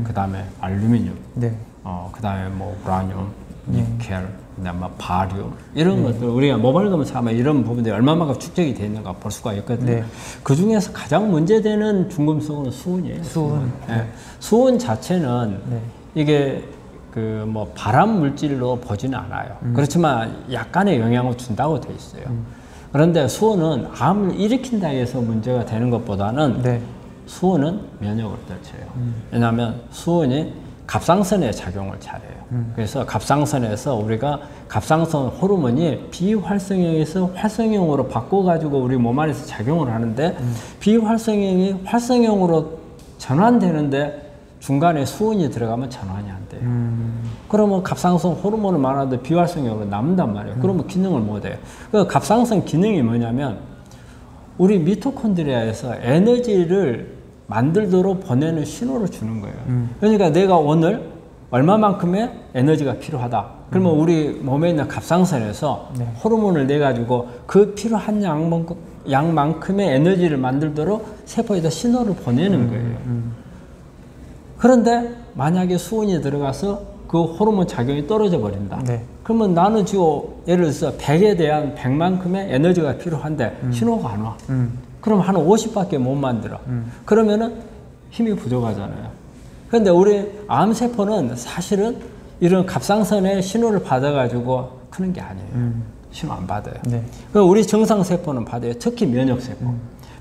그 다음에 알루미늄, 네. 어, 그 다음에 뭐 우라늄, 니켈, 그다음에 뭐 바리움 이런 것들 우리가 모발 검사 하면 이런 부분들이 얼마만큼 축적이 되어 있는가 볼 수가 있거든요. 네. 그 중에서 가장 문제되는 중금속은 수은이에요. 수은. 예. 수은 자체는 네. 이게 그 뭐 발암 물질로 보지는 않아요. 음. 그렇지만 약간의 영향을 준다고 돼 있어요. 그런데 수은은 암을 일으킨다 해서 문제가 되는 것보다는 네. 수은은 면역을 떨쳐요. 왜냐하면 수은이 갑상선에 작용을 잘해요. 그래서 갑상선에서 우리가 갑상선 호르몬이 비활성형에서 활성형으로 바꿔가지고 우리 몸 안에서 작용을 하는데 비활성형이 활성형으로 전환되는데 중간에 수은이 들어가면 전환이 안 돼요. 그러면 갑상선 호르몬을 많아도 비활성형으로 남는단 말이에요. 그러면 기능을 못 해요. 그 갑상선 기능이 뭐냐면 우리 미토콘드리아에서 에너지를 만들도록 보내는 신호를 주는 거예요. 그러니까 내가 오늘 얼마만큼의 에너지가 필요하다. 그러면 우리 몸에 있는 갑상선에서 호르몬을 내 가지고 그 필요한 양만큼, 양만큼의 에너지를 만들도록 세포에다 신호를 보내는 거예요. 그런데 만약에 수은이 들어가서 그 호르몬 작용이 떨어져 버린다. 네. 그러면 나는 지금 예를 들어서 100에 대한 100만큼의 에너지가 필요한데 신호가 안 와. 음. 그럼 한 50밖에 못 만들어. 그러면은 힘이 부족하잖아요. 그런데 우리 암세포는 사실은 이런 갑상선의 신호를 받아가지고 크는 게 아니에요. 신호 안 받아요. 네. 그 우리 정상세포는 받아요. 특히 면역세포.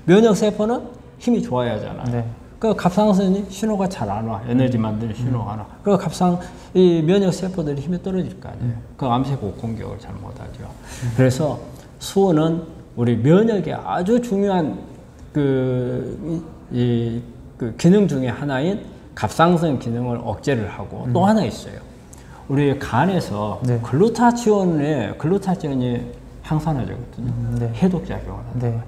면역세포는 힘이 좋아야 하잖아요. 네. 그 갑상선이 신호가 잘 안 와. 에너지 만드는 신호가 안 와. 그 갑상, 이 면역세포들이 힘이 떨어질 거 아니에요. 그 암세포 공격을 잘 못하죠. 그래서 수은은 우리 면역에 아주 중요한 그, 이, 이, 그 기능 중에 하나인 갑상선 기능을 억제를 하고 또 하나 있어요. 우리 간에서 네. 글루타치온에, 글루타치온이 항산화제거든요. 음, 네. 해독 작용을 한다. 네.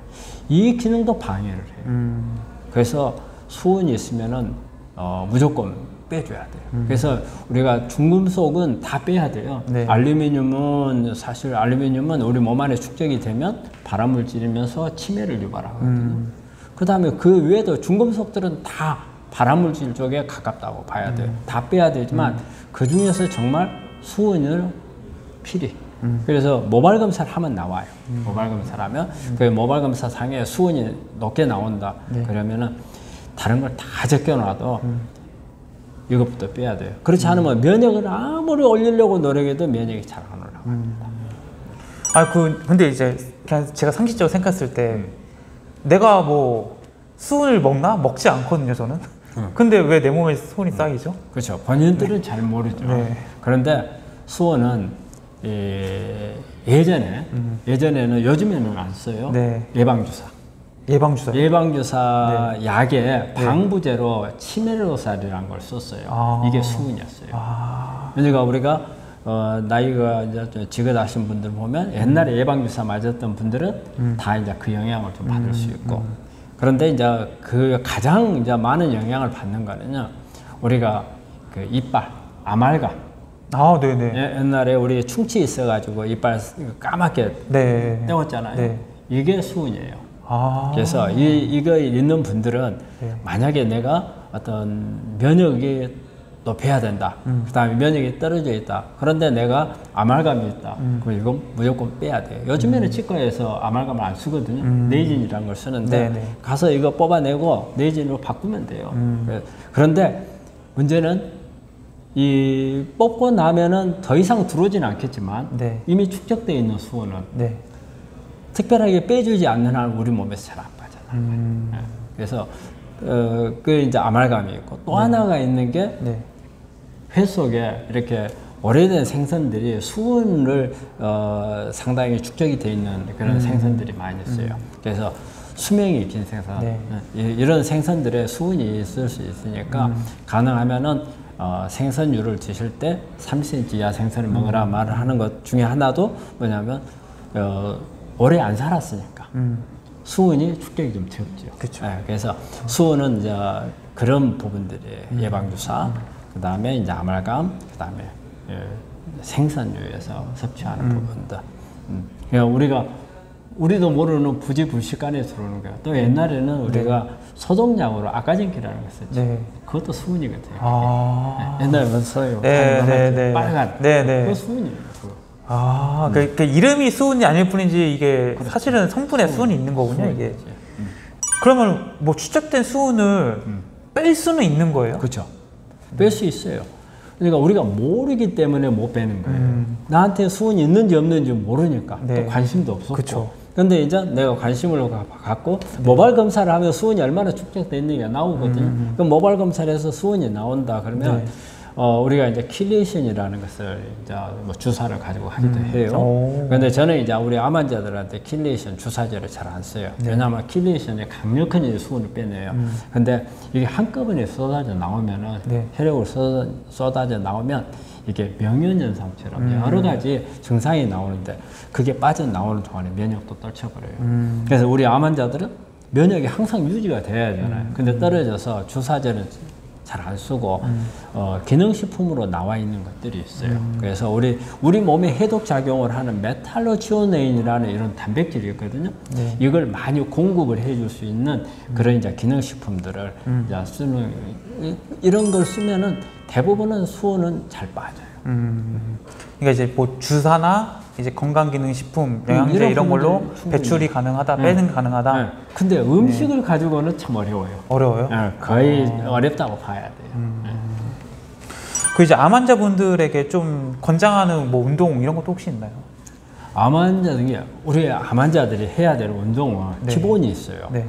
이 기능도 방해를 해요. 음. 그래서 수은이 있으면은 어, 무조건 빼줘야 돼요. 음. 그래서 우리가 중금속은 다 빼야 돼요. 네. 알루미늄은 사실 알루미늄은 우리 몸 안에 축적이 되면 발암물질이면서 치매를 유발하거든요. 음. 그 다음에 그 외에도 중금속들은 다 발암물질 쪽에 가깝다고 봐야 돼요. 다 빼야 되지만 그 중에서 정말 수은을 필히. 그래서 모발 검사를 하면 나와요. 모발 검사를 하면 그 모발 검사 상에 수은이 높게 나온다. 그러면은 다른 걸 다 제껴놔도 이것부터 빼야 돼요. 그렇지 않으면 면역을 아무리 올리려고 노력해도 면역이 잘 안 올라갑니다. 아, 그, 근데 이제 그냥 제가 상식적으로 생각했을 때 내가 뭐 수은을 먹나? 먹지 않거든요, 저는. 근데 왜 내 몸에 수은이 쌓이죠? 그렇죠. 본인들은 잘 모르죠. 네. 그런데 수원은 예, 예전에 예전에는 요즘에는 안 써요. 네. 예방주사. 예방주사. 예방주사 약에 방부제로 치메로살이라는 걸 썼어요. 아. 이게 수은이었어요. 아, 그러니까 우리가 어, 나이가 이제 좀 지긋하신 분들 보면 옛날에 예방주사 맞았던 분들은 다 이제 그 영향을 좀 받을 수 있고 그런데 이제 그 가장 이제 많은 영향을 받는 거는요 우리가 그 이빨 아말감 아, 네네. 예, 옛날에 우리 충치 있어가지고 이빨 까맣게 네. 떼었잖아요. 네. 이게 수은이에요. 아, 그래서 이, 이거 있는 분들은 네. 만약에 내가 어떤 면역이 높여야 된다. 음. 그 다음에 면역이 떨어져 있다. 그런데 내가 아말감이 있다. 음. 그럼 이건 무조건 빼야 돼요. 요즘에는 치과에서 아말감을 안 쓰거든요. 네이진이라는 걸 쓰는데 음. 네네. 가서 이거 뽑아내고 네이진으로 바꾸면 돼요. 음. 그래- 그런데 문제는 이 뽑고 나면은 더 이상 들어오진 않겠지만 네. 이미 축적되어 있는 수은은 네. 특별하게 빼주지 않는 한 우리 몸에서 잘 안 빠져나요. 음, 예. 그래서 어, 그 이제 아말감이 있고 또 하나가 있는 게 네. 회 속에 이렇게 오래된 생선들이 수은을 어, 상당히 축적이 돼 있는 그런 생선들이 많이 있어요. 그래서 수명이 긴 생선 네. 예, 이- 이런 생선들의 수은이 있을 수 있으니까 가능하면은 어, 생선류를 드실 때 3cm 이하 생선을 먹으라 말을 하는 것 중에 하나도 뭐냐면 어, 오래 안 살았으니까 음, 수은이 축적이 좀 적죠. 예, 그래서 수은은 이제 그런 부분들이 예방 주사, 그 다음에 이제 아말감, 그 다음에 예, 생선류에서 섭취하는 부분들. 음. 그러니까 우리가 우리도 모르는 부지불식간에 들어오는 거야. 또 옛날에는 우리가 소독약으로 아까진기라는 걸 썼죠. 네. 그것도 수은이거든요. 아, 예, 옛날에 썼어요. 네, 네, 네. 빨간. 네, 네. 그거 수은이에요. 그거. 아, 그, 그 이름이 수은이 아닐 뿐이지 이게 사실은 성분에 수은이 있는 거군요, 이게. 수은이지. 음. 그러면 뭐 추적된 수은을 뺄 수는 있는 거예요? 그렇죠. 뺄 수 있어요. 그러니까 우리가 모르기 때문에 못 빼는 거예요. 나한테 수은이 있는지 없는지 모르니까 네. 또 관심도 없었고 그쵸. 근데 이제 내가 관심을 가- 갖고 모발 검사를 하면 수온이 얼마나 축적됐느냐 나오거든요. 그 모발 검사를 해서 수온이 나온다 그러면 네. 어, 우리가 이제 chelation이라는 것을 이제 뭐 주사를 가지고 하기도 해요. 오. 근데 저는 이제 우리 암 환자들한테 chelation 주사제를 잘 안 써요. 왜냐하면 킬레이션이 강력한 이제 수은을 빼내요. 근데 이게 한꺼번에 쏟아져 나오면은 네. 혈액으로 쏟아, 쏟아져 나오면 이게 명현현상처럼 여러 가지 증상이 나오는데 그게 빠져나오는 동안에 면역도 떨궈버려요. 그래서 우리 암 환자들은 면역이 항상 유지가 돼야 되잖아요. 근데 떨어져서 주사제는 잘 안 쓰고 어, 기능식품으로 나와 있는 것들이 있어요. 그래서 우리 우리 몸에 해독 작용을 하는 메탈로치오네인이라는 이런 단백질이 있거든요. 이걸 많이 공급을 해줄 수 있는 그런 이제 기능식품들을 이제 쓰는 이- 이런 걸 쓰면은 대부분은 수온은 잘 빠져요. 음. 그러니까 이제 뭐 주사나 이제 건강기능식품, 영양제 이런 이런 걸로. 배출이 가능하다, 빼는 게 가능하다. 네. 근데 음식을 가지고는 참 어려워요. 어려워요. 네, 거의 어 렵다고 봐야 돼요. 네. 그 이제 암 환자분들에게 좀 권장하는 뭐 운동 이런 것도 혹시 있나요? 암 환자 중에 우리 암 환자들이 해야 될 운동은 네. 기본이 있어요. 네.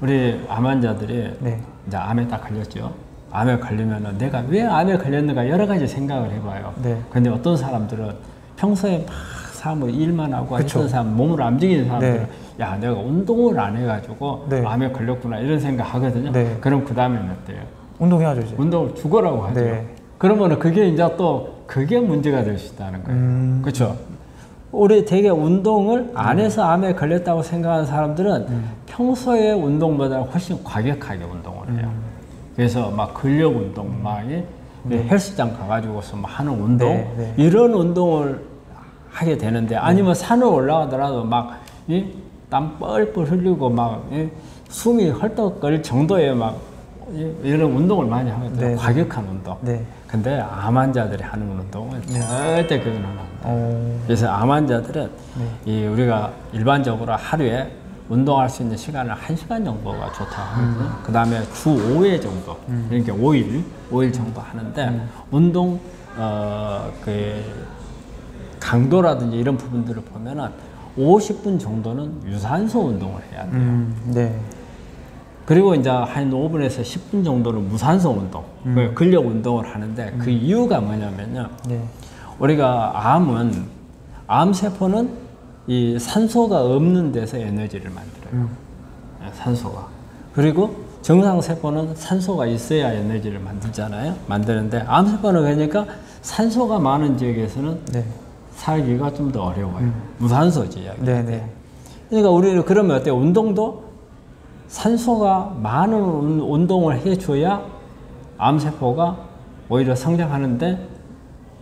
우리 암 환자들이 네. 이제 암에 딱 걸렸죠. 암에 걸리면은 내가 왜 암에 걸렸는가 여러 가지 생각을 해봐요. 네. 근데 어떤 사람들은 평소에 막 사람을 일만 하고 그쵸. 했던 사람, 몸을 안 움직이는 사람들은 네. 야 내가 운동을 안 해가지고 네. 암에 걸렸구나 이런 생각 하거든요. 네. 그럼 그 다음에는 어때요? 운동해야죠 이제. 운동을 죽어라고 하죠. 네. 그러면은 그게 이제 또 그게 문제가 될 수 있다는 거예요. 음. 그렇죠? 우리 되게 운동을 안 해서 암에 걸렸다고 생각하는 사람들은 음. 평소에 운동보다 훨씬 과격하게 운동을 해요. 음. 그래서 막 근력 운동, 막 이- 이 헬스장 가가지고서 막 하는 운동 네, 네. 이런 운동을 하게 되는데 아니면 산을 올라가더라도 막땀 뻘뻘 흘리고 막 이 숨이 헐떡거릴 정도의 막 이- 이런 운동을 많이 하거든요. 네, 네. 과격한 운동. 네. 근데 암 환자들이 하는 운동은 절대 그건 안 합니다. 어. 그래서 암 환자들은 네. 이 우리가 일반적으로 하루에 운동할 수 있는 시간을 한시간 정도가 좋다 하거든요. 음. 그 다음에 주 5회 정도, 그러니까 5일, 5일 정도 하는데 음. 운동, 어, 그, 강도라든지 이런 부분들을 보면은 50분 정도는 유산소 운동을 해야 돼요. 음. 네. 그리고 이제 한 5분에서 10분 정도는 무산소 운동, 그 근력 운동을 하는데 그 이유가 뭐냐면요. 네. 우리가 암은 암 세포는 이 산소가 없는 데서 에너지를 만들어요. 네, 산소가. 그리고 정상 세포는 산소가 있어야 에너지를 만들잖아요. 만드는데 암 세포는 그러니까 산소가 많은 지역에서는 네. 살기가 좀 더 어려워요. 무산소 지역. 네. 네. 그러니까 우리는 그러면 어때요? 운동도 산소가 많은 운- 운동을 해줘야 암세포가 오히려 성장하는데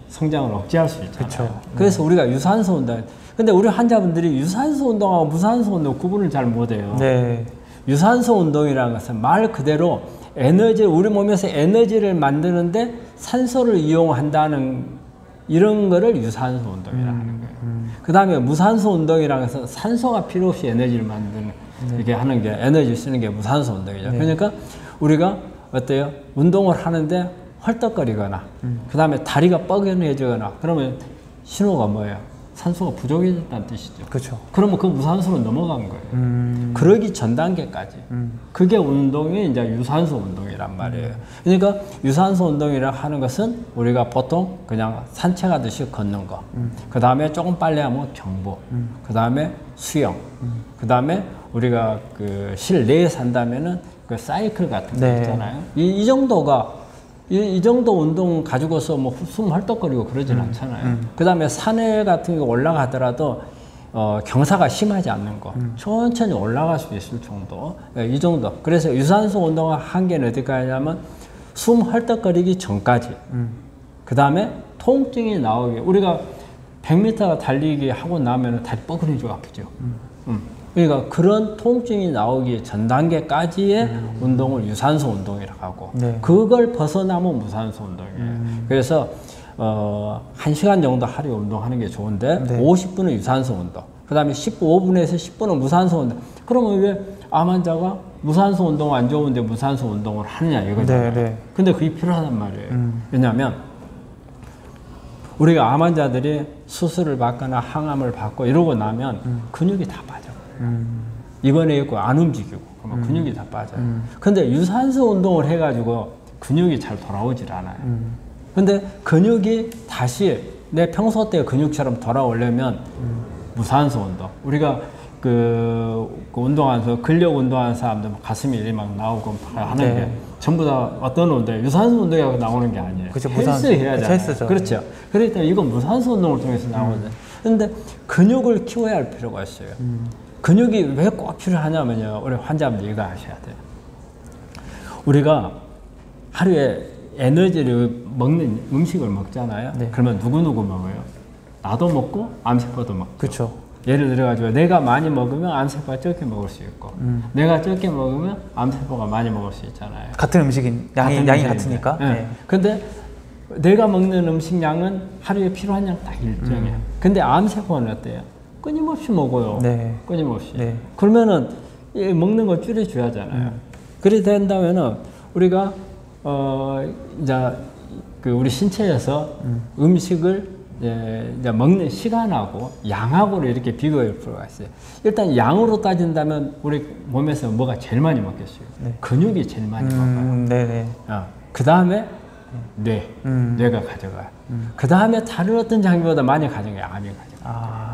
성장을 억제할 수 있잖아요. 그쵸. 그래서 우리가 유산소 운동. 근데 우리 환자분들이 유산소 운동하고 무산소 운동 구분을 잘 못해요. 네. 유산소 운동이라는 것은 말 그대로 에너지 우리 몸에서 에너지를 만드는데 산소를 이용한다는 이런 거를 유산소 운동이라 하는 거예요. 그 다음에 무산소 운동이라는 것은 산소가 필요 없이 에너지를 만드는 이게 하는 게 에너지 쓰는 게 무산소 운동이죠. 그러니까 우리가 어때요? 운동을 하는데 헐떡거리거나 그 다음에 다리가 뻐근해지거나 그러면 신호가 뭐예요? 산소가 부족해졌다는 뜻이죠. 그렇죠. 그러면 그 무산소로 넘어간 거예요. 음. 그러기 전 단계까지. 그게 운동이 이제 유산소 운동이란 말이에요. 그러니까 유산소 운동이라 하는 것은 우리가 보통 그냥 산책하듯이 걷는 거. 그 다음에 조금 빨리 하면 경보. 그 다음에 수영. 그 다음에 우리가 그 실내에 산다면은 그 사이클 같은 거 네. 있잖아요. 이, 이 정도가 이, 이 정도 운동 가지고서 뭐 숨 헐떡거리고 그러진 않잖아요. 그 다음에 산에 같은 거 올라가더라도 어, 경사가 심하지 않는 거. 천천히 올라갈 수 있을 정도. 예, 이 정도. 그래서 유산소 운동의 한계는 어디까지냐면 숨 헐떡거리기 전까지. 그 다음에 통증이 나오게. 우리가 100m 달리기 하고 나면 다리 뻐근해지고 아프죠. 음. 그러니까 그런 통증이 나오기 전 단계까지의 운동을 유산소 운동이라고 하고 네. 그걸 벗어나면 무산소 운동이에요. 그래서 어, 1시간 정도 하루에 운동하는 게 좋은데 네. 50분은 유산소 운동. 그다음에 15분에서 10분은 무산소 운동. 그러면 왜 암 환자가 무산소 운동 안 좋은데 무산소 운동을 하느냐 이거잖아요. 네, 네. 근데 그게 필요하단 말이에요. 왜냐하면 우리가 암 환자들이 수술을 받거나 항암을 받고 이러고 나면 근육이 다 빠져. 입원해 있고 안 움직이고 그러면 근육이 다 빠져요. 근데 유산소 운동을 해가지고 근육이 잘 돌아오질 않아요. 근데 근육이 다시 내 평소 때 근육처럼 돌아오려면 무산소 운동. 우리가 그, 그 운동하면서 근력 운동하는 사람들 막 가슴이 이렇게 막 나오고 막 하는 네. 게 전부 다 어떤 운동, 유산소 운동하고 나오는 게 아니에요. 그쵸, 헬스. 해야 잖아요. 헬스죠. 그렇죠. 그러니까 이건 무산소 운동을 통해서 나오거든요. 근데 근육을 키워야 할 필요가 있어요. 근육이 왜 꼭 필요하냐면요. 우리 환자분들 이거 아셔야 돼요. 우리가 하루에 에너지를 먹는 음식을 먹잖아요. 네. 그러면 누구누구 먹어요? 나도 먹고 암세포도 먹고. 그렇죠. 예를 들어가지고 내가 많이 먹으면 암세포가 적게 먹을 수 있고 내가 적게 먹으면 암세포가 많이 먹을 수 있잖아요. 같은 음식인 양이 같은 양이. 같으니까. 예. 네. 근데 내가 먹는 음식 양은 하루에 필요한 양 딱 일정해요. 근데 암세포는 어때요? 끊임없이 먹어요. 네. 끊임없이. 네. 그러면은 이 먹는 거 줄여줘야잖아요. 그래 된다면은 우리가 어 이제 그 우리 신체에서 음. 식을 이제 먹는 시간하고 양하고를 이렇게 비교할 필요가 있어요. 일단 양으로 따진다면 우리 몸에서 뭐가 제일 많이 먹겠어요? 근육이 제일 많이 먹어요. 음, 네네. 어, 그 다음에 뇌, 음. 뇌가 가져가요. 그 다음에 다른 어떤 장기보다 많이 가져가요. 암이 가져가요. 아,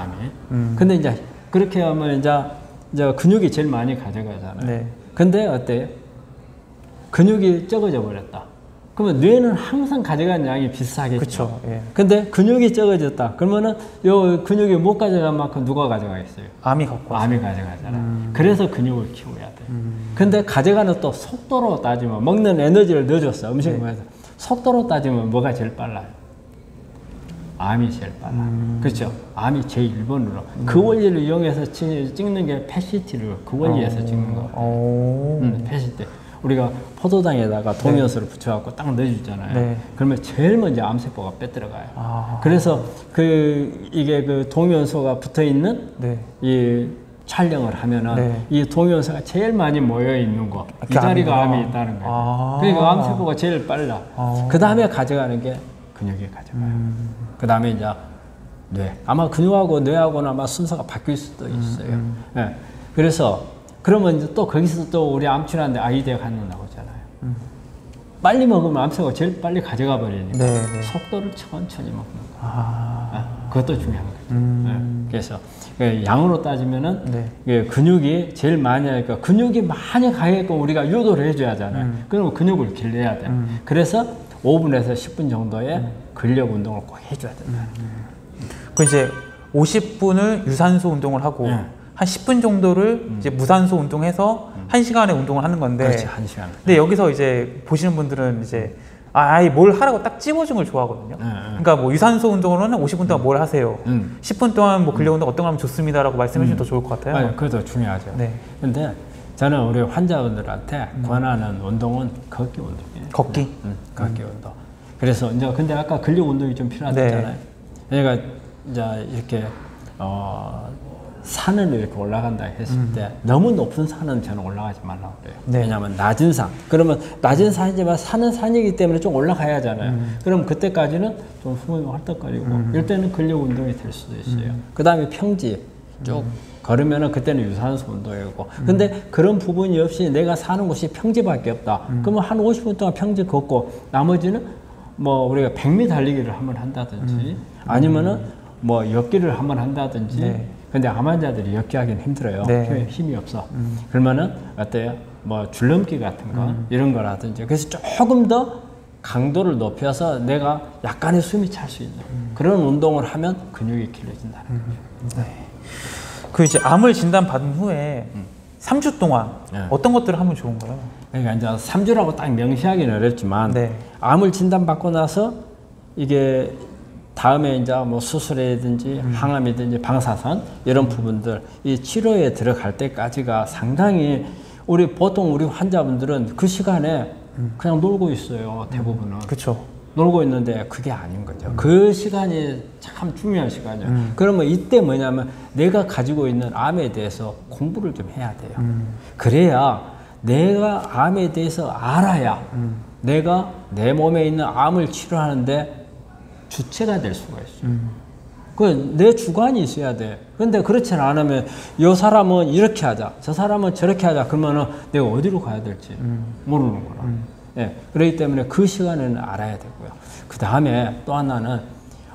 암이. 음. 근데 이제 그렇게 하면 이제, 이제 근육이 제일 많이 가져가잖아요. 네. 근데 어때요? 근육이 적어져 버렸다. 그러면 뇌는 항상 가져가는 양이 비슷하겠죠. 그렇죠. 예. 근데 근육이 적어졌다. 그러면은 요 근육이 못 가져간 만큼 누가 가져가겠어요? 암이 갖고. 암이 가져가잖아. 그래서 근육을 키워야 돼. 근데 가져가는 또 속도로 따지면 먹는 에너지를 넣어줬어. 음식을 먹어서 속도로 따지면 뭐가 제일 빨라요? 암이 제일 빨라. 그렇죠. 암이 제일 1번으로. 그 원리를 이용해서 치- 찍는 게 PET-CT를 그 원리에서 찍는 거. 오. 음, PET-CT. 우리가 포도당에다가 동위원소를 붙여갖고 딱 넣어주잖아요. 네. 그러면 제일 먼저 암세포가 빼들어가요. 아. 그래서 그 이게 그 동위원소가 붙어 있는 네. 이 촬영을 하면은 네. 이 동요수가 제일 많이 모여 있는 거, 이 그게 자리가. 암이 있다는 거예요. 아. 그러니까 암세포가 제일 빨라. 아. 그 다음에 가져가는 게 근육이 가져가요. 음. 그 다음에 이제 뇌. 아마 근육하고 뇌하고는 아마 순서가 바뀔 수도 음, 있어요. 예. 그래서 그러면 이제 또 거기서 또 우리 암치료하는데 아이디어가 하나 나오잖아요. 빨리 먹으면 암세가 제일 빨리 가져가 버리니까 음. 네, 네. 속도를 천천히 먹는 거. 아. 아, 그것도 중요한 거죠. 음. 예. 그래서 그 양으로 따지면은 네. 그 근육이 제일 많이 하니까 근육이 많이 가게끔 우리가 유도를 해줘야 하잖아요. 음. 그러면 근육을 길러야 돼 요. 그래서 5분에서 10분 정도의 근력 운동을 꼭 해줘야 된다. 그 이제 50분을 유산소 운동을 하고 네. 한 10분 정도를 이제 무산소 운동해서 한 시간의 운동을 하는 건데. 그렇지 한 시간. 근데 여기서 이제 보시는 분들은 이제 아, 아예 뭘 하라고 딱 찝어준 걸 좋아하거든요. 네, 네. 그러니까 뭐 유산소 운동으로는 50분 동안 뭘 하세요. 음. 10분 동안 뭐 근력 운동 어떤 거 하면 좋습니다라고 말씀해 주시면 더 좋을 것 같아요. 아니, 그것도 중요하죠. 네. 근데 저는 우리 환자분들한테 권하는 운동은 걷기 운동이에요. 걷기. 음, 걷기 운동. 그래서 이제 근데 아까 근력 운동이 좀 필요하잖아요. 그러니까 이제 이렇게 어 산을 이렇게 올라간다 했을 때 너무 높은 산은 저는 올라가지 말라고 그래요. 네. 왜냐하면 낮은 산. 그러면 낮은 산이지만 산은 산이기 때문에 좀 올라가야 하잖아요. 그럼 그때까지는 좀 숨이 헐떡거리고 이럴 때는 근력 운동이 될 수도 있어요. 그 다음에 평지 쭉 걸으면은 그때는 유산소 운동이고. 근데 그런 부분이 없이 내가 사는 곳이 평지밖에 없다. 그러면 한 50분 동안 평지 걷고 나머지는 뭐 우리가 100m 달리기를 한번 한다든지 아니면은 뭐 엮기를 한번 한다든지. 네. 근데 암 환자들이 엮기 하기는 힘들어요. 네. 힘이- 없어. 그러면은 어때요? 뭐 줄넘기 같은 거 이런 거라든지. 그래서 조금 더 강도를 높여서 내가 약간의 숨이 찰 수 있는 그런 운동을 하면 근육이 길러진다는 거죠. 그 이제 암을 진단 받은 후에 3주 동안 네. 어떤 것들을 하면 좋은가요? 그러니까 이제 3주라고 딱 명시하기는 어렵지만 네. 암을 진단받고 나서 이게 다음에 이제 뭐 수술이든지 음. 항암이든지 방사선 이런 부분들 이 치료에 들어갈 때까지가 상당히 우리 보통 우리 환자분들은 그 시간에 그냥 놀고 있어요 대부분은 그렇죠. 놀고 있는데 그게 아닌 거죠. 그 시간이 참 중요한 시간이에요. 그러면 이때 뭐냐면 내가 가지고 있는 암에 대해서 공부를 좀 해야 돼요. 그래야 내가 암에 대해서 알아야 내가 내 몸에 있는 암을 치료하는데 주체가 될 수가 있어요. 그내 주관이 있어야 돼. 근데 그렇지 않으면 이 사람은 이렇게 하자, 저 사람은 저렇게 하자. 그러면은 내가 어디로 가야 될지 모르는 거라. 예, 그렇기 때문에 그 시간은 알아야 되고요. 그 다음에 또 하나는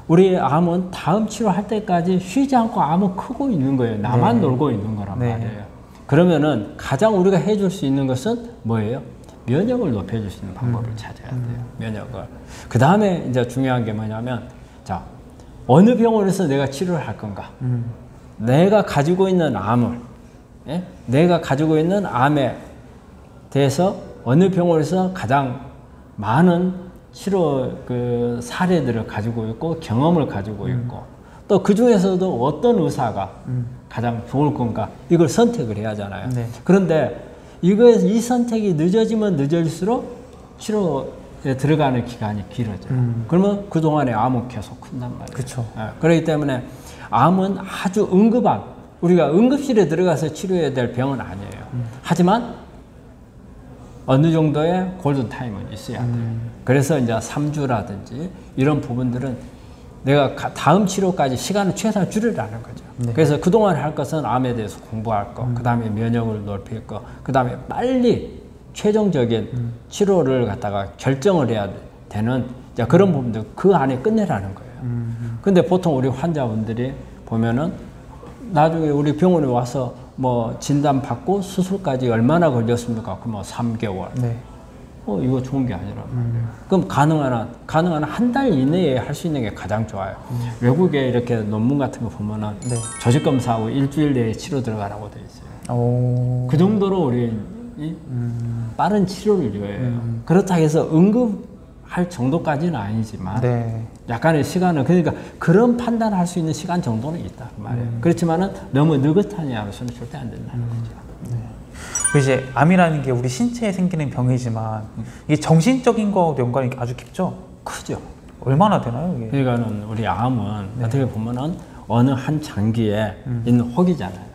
우리 암은 다음 치료할 때까지 쉬지 않고 암은 크고 있는 거예요. 나만 놀고 있는 거란 네. 말이에요. 그러면은 가장 우리가 해줄 수 있는 것은 뭐예요? 면역을 높여줄 수 있는 방법을 찾아야 돼요. 면역을. 그 다음에 이제 중요한 게 뭐냐면, 자, 어느 병원에서 내가 치료를 할 건가? 내가 가지고 있는 암을, 예? 내가 가지고 있는 암에 대해서 어느 병원에서 가장 많은 치료 그 사례들을 가지고 있고 경험을 가지고 있고 또그 중에서도 어떤 의사가 가장 좋을 건가 이걸 선택을 해야 하잖아요. 네. 그런데 이거에서 이 선택이 늦어지면 늦어질수록 치료에 들어가는 기간이 길어져요. 그러면 그 동안에 암은 계속 큰단 말이에요. 그쵸. 예, 그렇기 때문에 암은 아주 응급한 우리가 응급실에 들어가서 치료해야 될 병은 아니에요. 하지만 어느 정도의 골든 타임은 있어야 돼요. 그래서 이제 3주라든지 이런 부분들은 내가 가- 다음 치료까지 시간을 최소한 줄이라는 거죠. 그래서 그동안 할 것은 암에 대해서 공부할 거, 그 다음에 면역을 높일 거, 그 다음에 빨리 최종적인 치료를 갖다가 결정을 해야 되는 그런 부분들 그 안에 끝내라는 거예요. 근데 보통 우리 환자분들이 보면은 나중에 우리 병원에 와서 뭐 진단 받고 수술까지 얼마나 걸렸습니까? 그뭐 3개월. 네. 어 이거 좋은 게 아니란 말이에요. 그럼 가능한 한 가능한 한 달 이내에 할 수 있는 게 가장 좋아요. 외국에 이렇게 논문 같은 거 보면은 네. 조직 검사하고 일주일 내에 치료 들어가라고 돼 있어요. 오. 그 정도로 우리 이 빠른 치료를 요해요. 그렇다 해서 응급할 정도까지는 아니지만 네. 약간의 시간은 그러니까 그런 판단할 수 있는 시간 정도는 있다 그 말이에요. 그렇지만은 너무 느긋하니 않으서는 절대 안 된다는 거죠. 그 이제 암이라는 게 우리 신체에 생기는 병이지만 이게 정신적인 거하고도 연관이 아주 깊죠. 크죠. 얼마나 되나요 이게? 그러니까는 우리 암은 어떻게 보면은 어느 한 장기에 있는 혹이잖아요.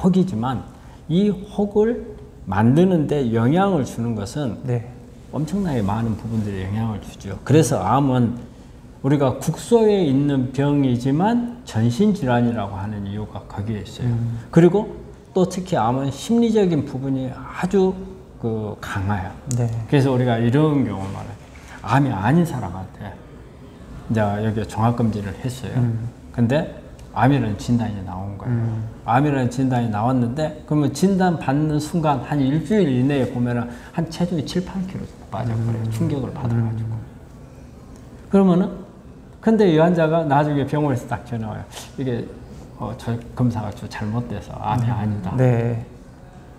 혹이지만 이 혹을 만드는데 영향을 주는 것은 네. 엄청나게 많은 부분들이 영향을 주죠. 그래서 암은 우리가 국소에 있는 병이지만 전신 질환이라고 하는 이유가 거기에 있어요. 그리고 또 특히 암은 심리적인 부분이 아주 그 강해요. 네. 그래서 우리가 이런 경우만 암이 아닌 사람한테 이제 여기 종합 검진을 했어요. 근데 암이라는 진단이 나온 거예요. 암이라는 진단이 나왔는데 그러면 진단 받는 순간 한 일주일 이내에 보면은 한 체중이 7, 8kg 빠져버려요. 충격을 받아가지고. 그러면은 근데 이 환자가 나중에 병원에서 딱 전화 와요. 이게 어, 저 검사가 좀 잘못돼서 암이 아니다. 네.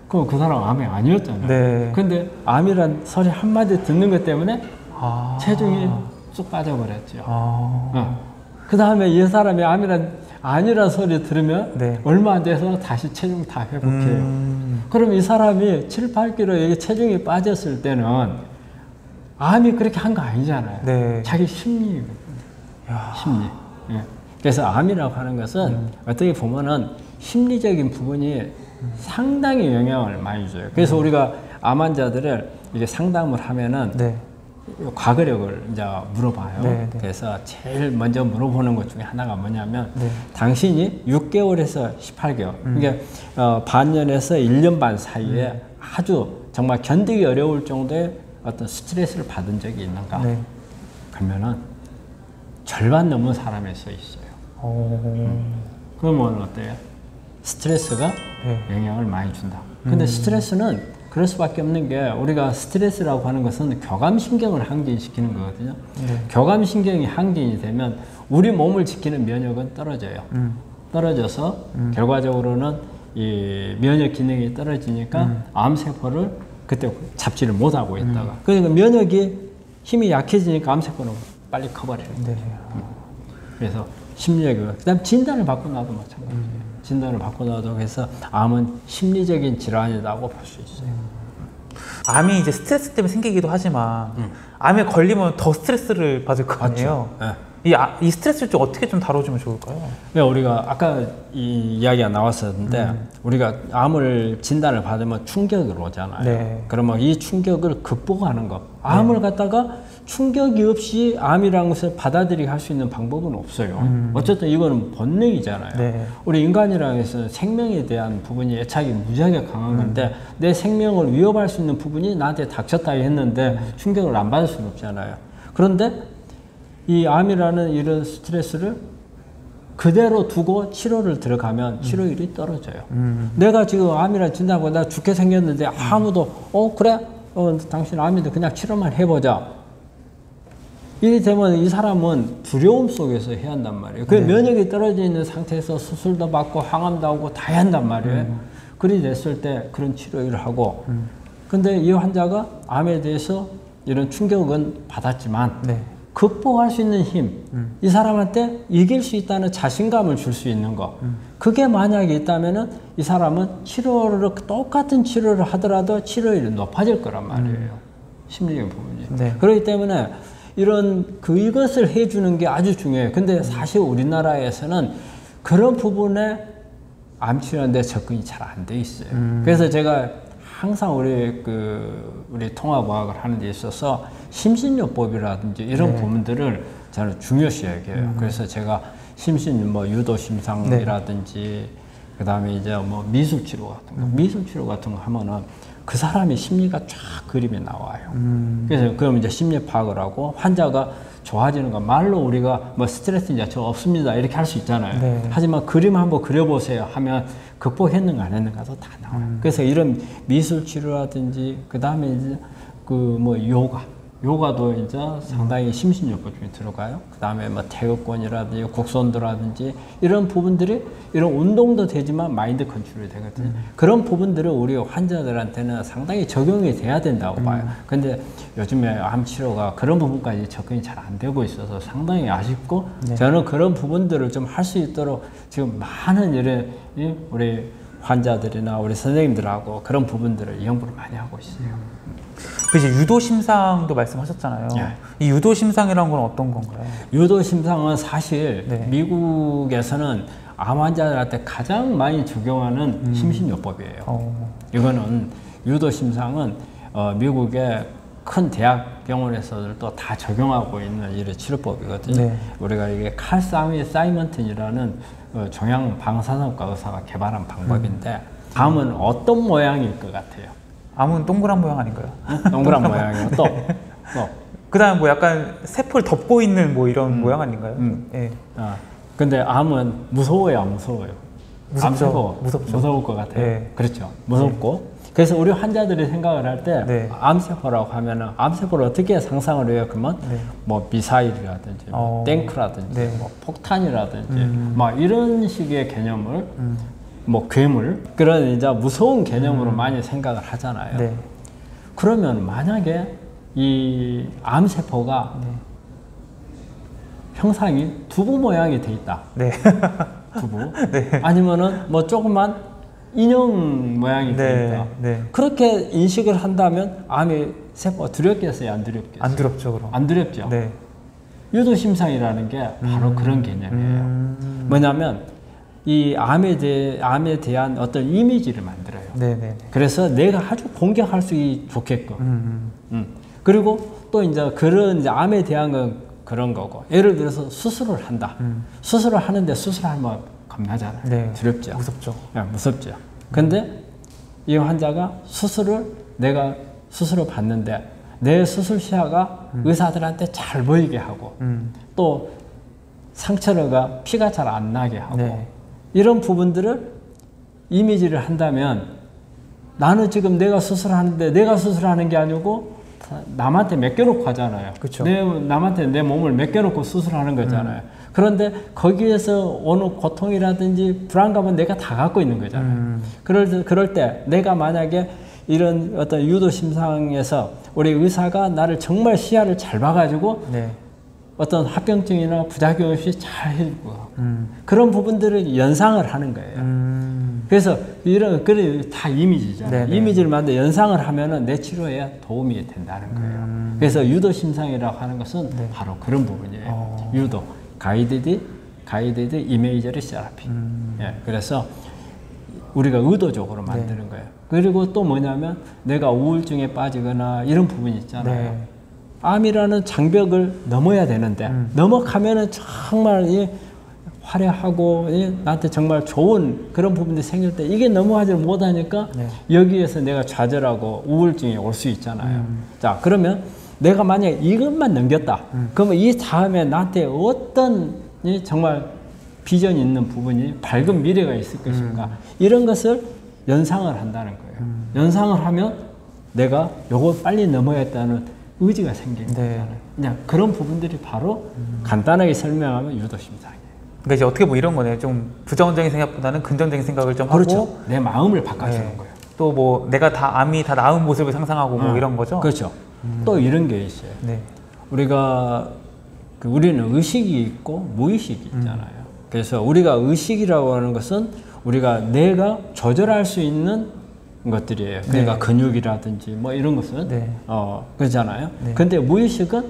그럼 그 사람 암이 아니었잖아요. 네. 근데 암이란 소리 한마디 듣는 것 때문에 아. 체중이 쑥 빠져버렸죠. 아. 어. 그 다음에 이 사람이 암이란 아니란 소리 들으면 네. 얼마 안 돼서 다시 체중 다 회복해요. 음. 그럼 이 사람이 7, 8kg 체중이 빠졌을 때는 암이 그렇게 한 거 아니잖아요. 네. 자기. 야. 심리. 예. 그래서 암이라고 하는 것은 음. 어떻게 보면은 심리적인 부분이 상당히 영향을 많이 줘요. 그래서 우리가 암 환자들을 이게 상담을 하면은 네. 과거력을 이제 물어봐요. 네, 네. 그래서 제일 먼저 물어보는 것 중에 하나가 뭐냐면 네. 당신이 6개월에서 18개월, 음. 그러니까 어, 반년에서 1년 반 사이에 아주 정말 견디기 어려울 정도의 어떤 스트레스를 받은 적이 있는가? 네. 그러면은 절반 넘은 사람에 서 있어 요. 오. 그러면 어때요? 스트레스가 네. 영향을 많이 준다. 근데 스트레스는 그럴 수밖에 없는 게 우리가 스트레스라고 하는 것은 교감신경을 항진시키는 거거든요. 네. 교감신경이 항진이 되면 우리 몸을 지키는 면역은 떨어져요. 음. 떨어져서 결과적으로는 이 면역 기능이 떨어지니까 음. 암세포를 그때 잡지를 못하고 있다가 그러니까 면역이 힘이 약해지니까 암세포는 빨리 커버려요. 네. 그래서 심리적으로 그다음 진단을 받고 나도 마찬가지예요. 진단을 받고 나도 그래서 암은 심리적인 질환이라고 볼 수 있어요. 암이 이제 스트레스 때문에 생기기도 하지만 암에 걸리면 더 스트레스를 받을 거 아니에요. 예. 이, 아, 이 스트레스를 좀 어떻게 좀 다뤄주면 좋을까요? 네, 우리가 아까 이 이야기가 나왔었는데 음. 우리가 암을 진단을 받으면 충격이 오잖아요. 네. 그러면 이 충격을 극복하는 것. 암을 갖다가 충격이 없이 암이라는 것을 받아들이게 할 수 있는 방법은 없어요. 어쨌든 이거는 본능이잖아요. 음. 네. 우리 인간이라는 것은 생명에 대한 부분이 애착이 무지하게 강한 건데 내 생명을 위협할 수 있는 부분이 나한테 닥쳤다 했는데 충격을 안 받을 수는 없잖아요. 그런데 이 암이라는 이런 스트레스를 그대로 두고 치료를 들어가면 치료율이 떨어져요. 내가 지금 암이라 진단하고 나 죽게 생겼는데 아무도 어 그래 어 당신 암인데 그냥 치료만 해보자. 되면 이 사람은 두려움 속에서 해야 한단 말이에요. 그 면역이 떨어져 있는 상태에서 수술도 받고 항암도 하고 다 해야 한단 말이에요. 그리 됐을 때 그런 치료를 하고 근데 이 환자가 암에 대해서 이런 충격은 받았지만 네. 극복할 수 있는 힘, 이 사람한테 이길 수 있다는 자신감을 줄 수 있는 거. 그게 만약에 있다면은 이 사람은 치료를 똑같은 치료를 하더라도 치료율이 높아질 거란 말이에요. 심리적인 부분이. 네. 그렇기 때문에 이런 그 이것을 해주는 게 아주 중요해요. 근데 사실 우리나라에서는 그런 부분에 암 치료하는데 접근이 잘 안 돼 있어요. 그래서 제가 항상 우리 그 우리 통합과학을 하는 데 있어서 심신요법이라든지 이런 부분들을 저는 중요시 여겨요. 그래서 제가 심신 뭐 유도 심상이라든지 그다음에 이제 뭐 미술 치료 같은 거, 미술 치료 같은 거 하면은 그 사람의 심리가 쫙 그림에 나와요. 그래서 그럼 이제 심리 파악을 하고 환자가 좋아지는 거 말로 우리가 뭐 스트레스 이제 저 없습니다 이렇게 할 수 있잖아요. 네. 하지만 그림 한번 그려보세요 하면 극복했는가 안 했는가도 다 나와요. 그래서 이런 미술 치료라든지 그 다음에 이제 그 뭐 요가 요가도 이제 상당히 심신요법 중에 들어가요. 그 다음에 뭐 태극권이라든지 곡선도라든지 이런 부분들이 이런 운동도 되지만 마인드 컨트롤이 되거든요. 그런 부분들을 우리 환자들한테는 상당히 적용이 돼야 된다고 봐요. 근데 요즘에 암 치료가 그런 부분까지 접근이 잘 안 되고 있어서 상당히 아쉽고 저는 그런 부분들을 좀 할 수 있도록 지금 많은 이런 이 우리 환자들이나 우리 선생님들하고 그런 부분들을 연구를 많이 하고 있어요. 그 이제 유도 심상도 말씀하셨잖아요. 예. 이 유도 심상이란 건 어떤 건가요? 유도 심상은 사실 네. 미국에서는 암 환자들한테 가장 많이 적용하는 심신요법이에요. 어, 이거는 유도 심상은 어, 미국의 큰 대학 병원에서도 다 적용하고 있는 이런 치료법이거든요. 네. 우리가 이게 칼 사미 사이먼튼이라는 어, 종양 방사선과 의사가 개발한 방법인데 암은 어떤 모양일 것 같아요? 암은 동그란 모양 아닌가요? 동그란 모양이고 또, 또 그다음 뭐 약간 세포를 덮고 있는 뭐 이런 모양 아닌가요? 음. 예. 아, 근데 암은 무서워요, 안 무서워요? 무섭죠. 암세포 무섭죠. 무서울 것 같아요. 네. 그렇죠. 무섭고. 그래서 우리 환자들이 생각을 할때 네. 암세포라고 하면은 암세포를 어떻게 상상을 해요? 그러면 네. 뭐 미사일이라든지 뭐 어. 탱크라든지 네. 뭐 폭탄이라든지 음. 막 이런 식의 개념을 뭐 괴물 그런 이제 무서운 개념으로 많이 생각을 하잖아요. 음. 네. 그러면 만약에 이 암세포가 네. 형상이 두부 모양이 돼 있다. 네. 두부. 아니면은 뭐 조그만 인형 모양이 돼 네. 있다. 네. 그렇게 인식을 한다면 암이 세포가 두렵겠어요, 안 두렵겠어요? 안 두렵죠, 그럼. 안 두렵죠. 네. 유도심상이라는 게 바로 그런 개념이에요. 음. 뭐냐면 이 암에 대해 암에 대한 어떤 이미지를 만들어요. 네, 네, 네. 그래서 내가 아주 공격할 수 좋게끔. 음. 음. 그리고 또 이제 그런 이제 암에 대한 건 그런 거고. 예를 들어서 수술을 한다. 수술을 하는데 수술하면 겁나잖아요. 음. 네. 두렵죠. 무섭죠. 야, 무섭죠. 근데 이 환자가 수술을 내가 수술을 받는데 내 수술 시야가 의사들한테 잘 보이게 하고 음. 또 상처가 피가 잘 안 나게 하고 네. 이런 부분들을 이미지를 한다면 나는 지금 내가 수술하는데 내가 수술하는 게 아니고 남한테 맡겨놓고 하잖아요. 그쵸. 내 남한테 내 몸을 맡겨놓고 수술하는 거잖아요. 그런데 거기에서 오는 고통이라든지 불안감은 내가 다 갖고 있는 거잖아요. 음. 그럴 때, 그럴 때 내가 만약에 이런 어떤 유도 심상에서 우리 의사가 나를 정말 시야를 잘 봐가지고 네. 어떤 합병증이나 부작용 없이 잘 해주고 음. 그런 부분들을 연상을 하는 거예요. 음. 그래서 이런 그래 다 이미지잖아요. 네네. 이미지를 만들 연상을 하면은 내 치료에 도움이 된다는 거예요. 그래서 유도 심상이라고 하는 것은 음. 네. 바로 그런 부분이에요. 어. 유도 가이드드 가이드드 이메이저리 세라피. 음. 예, 그래서 우리가 의도적으로 네. 만드는 거예요. 그리고 또 뭐냐면 내가 우울증에 빠지거나 이런 부분이 있잖아요. 네. 암이라는 장벽을 넘어야 되는데 음. 넘어가면은 정말 이 화려하고 이 나한테 정말 좋은 그런 부분들이 생길 때 이게 넘어가지 못하니까 네. 여기에서 내가 좌절하고 우울증이 올 수 있잖아요. 음. 자 그러면 내가 만약에 이것만 넘겼다. 음. 그러면 이 다음에 나한테 어떤 이 정말 비전 있는 부분이 밝은 미래가 있을 것인가 음. 이런 것을 연상을 한다는 거예요. 연상을 하면 내가 요거 빨리 넘어야겠다는 의지가 생기는 네. 거잖아요. 그냥 그런 부분들이 바로 간단하게 설명하면 유도심상이에요. 그러니까 이제 어떻게 보면 이런 거네요. 좀 부정적인 생각보다는 긍정적인 생각을 좀 그렇죠. 하고 내 마음을 바꿔주는 네. 거예요. 또 뭐 내가 다 암이 다 나은 모습을 상상하고 뭐 어, 이런 거죠. 그렇죠. 또 이런 게 있어요. 네. 우리가 그 우리는 의식이 있고 무의식이 음. 있잖아요. 그래서 우리가 의식이라고 하는 것은 우리가 내가 조절할 수 있는 것들이에요. 그러니까 네. 근육이라든지 뭐 이런 것은 네. 어 그렇잖아요. 네. 근데 무의식은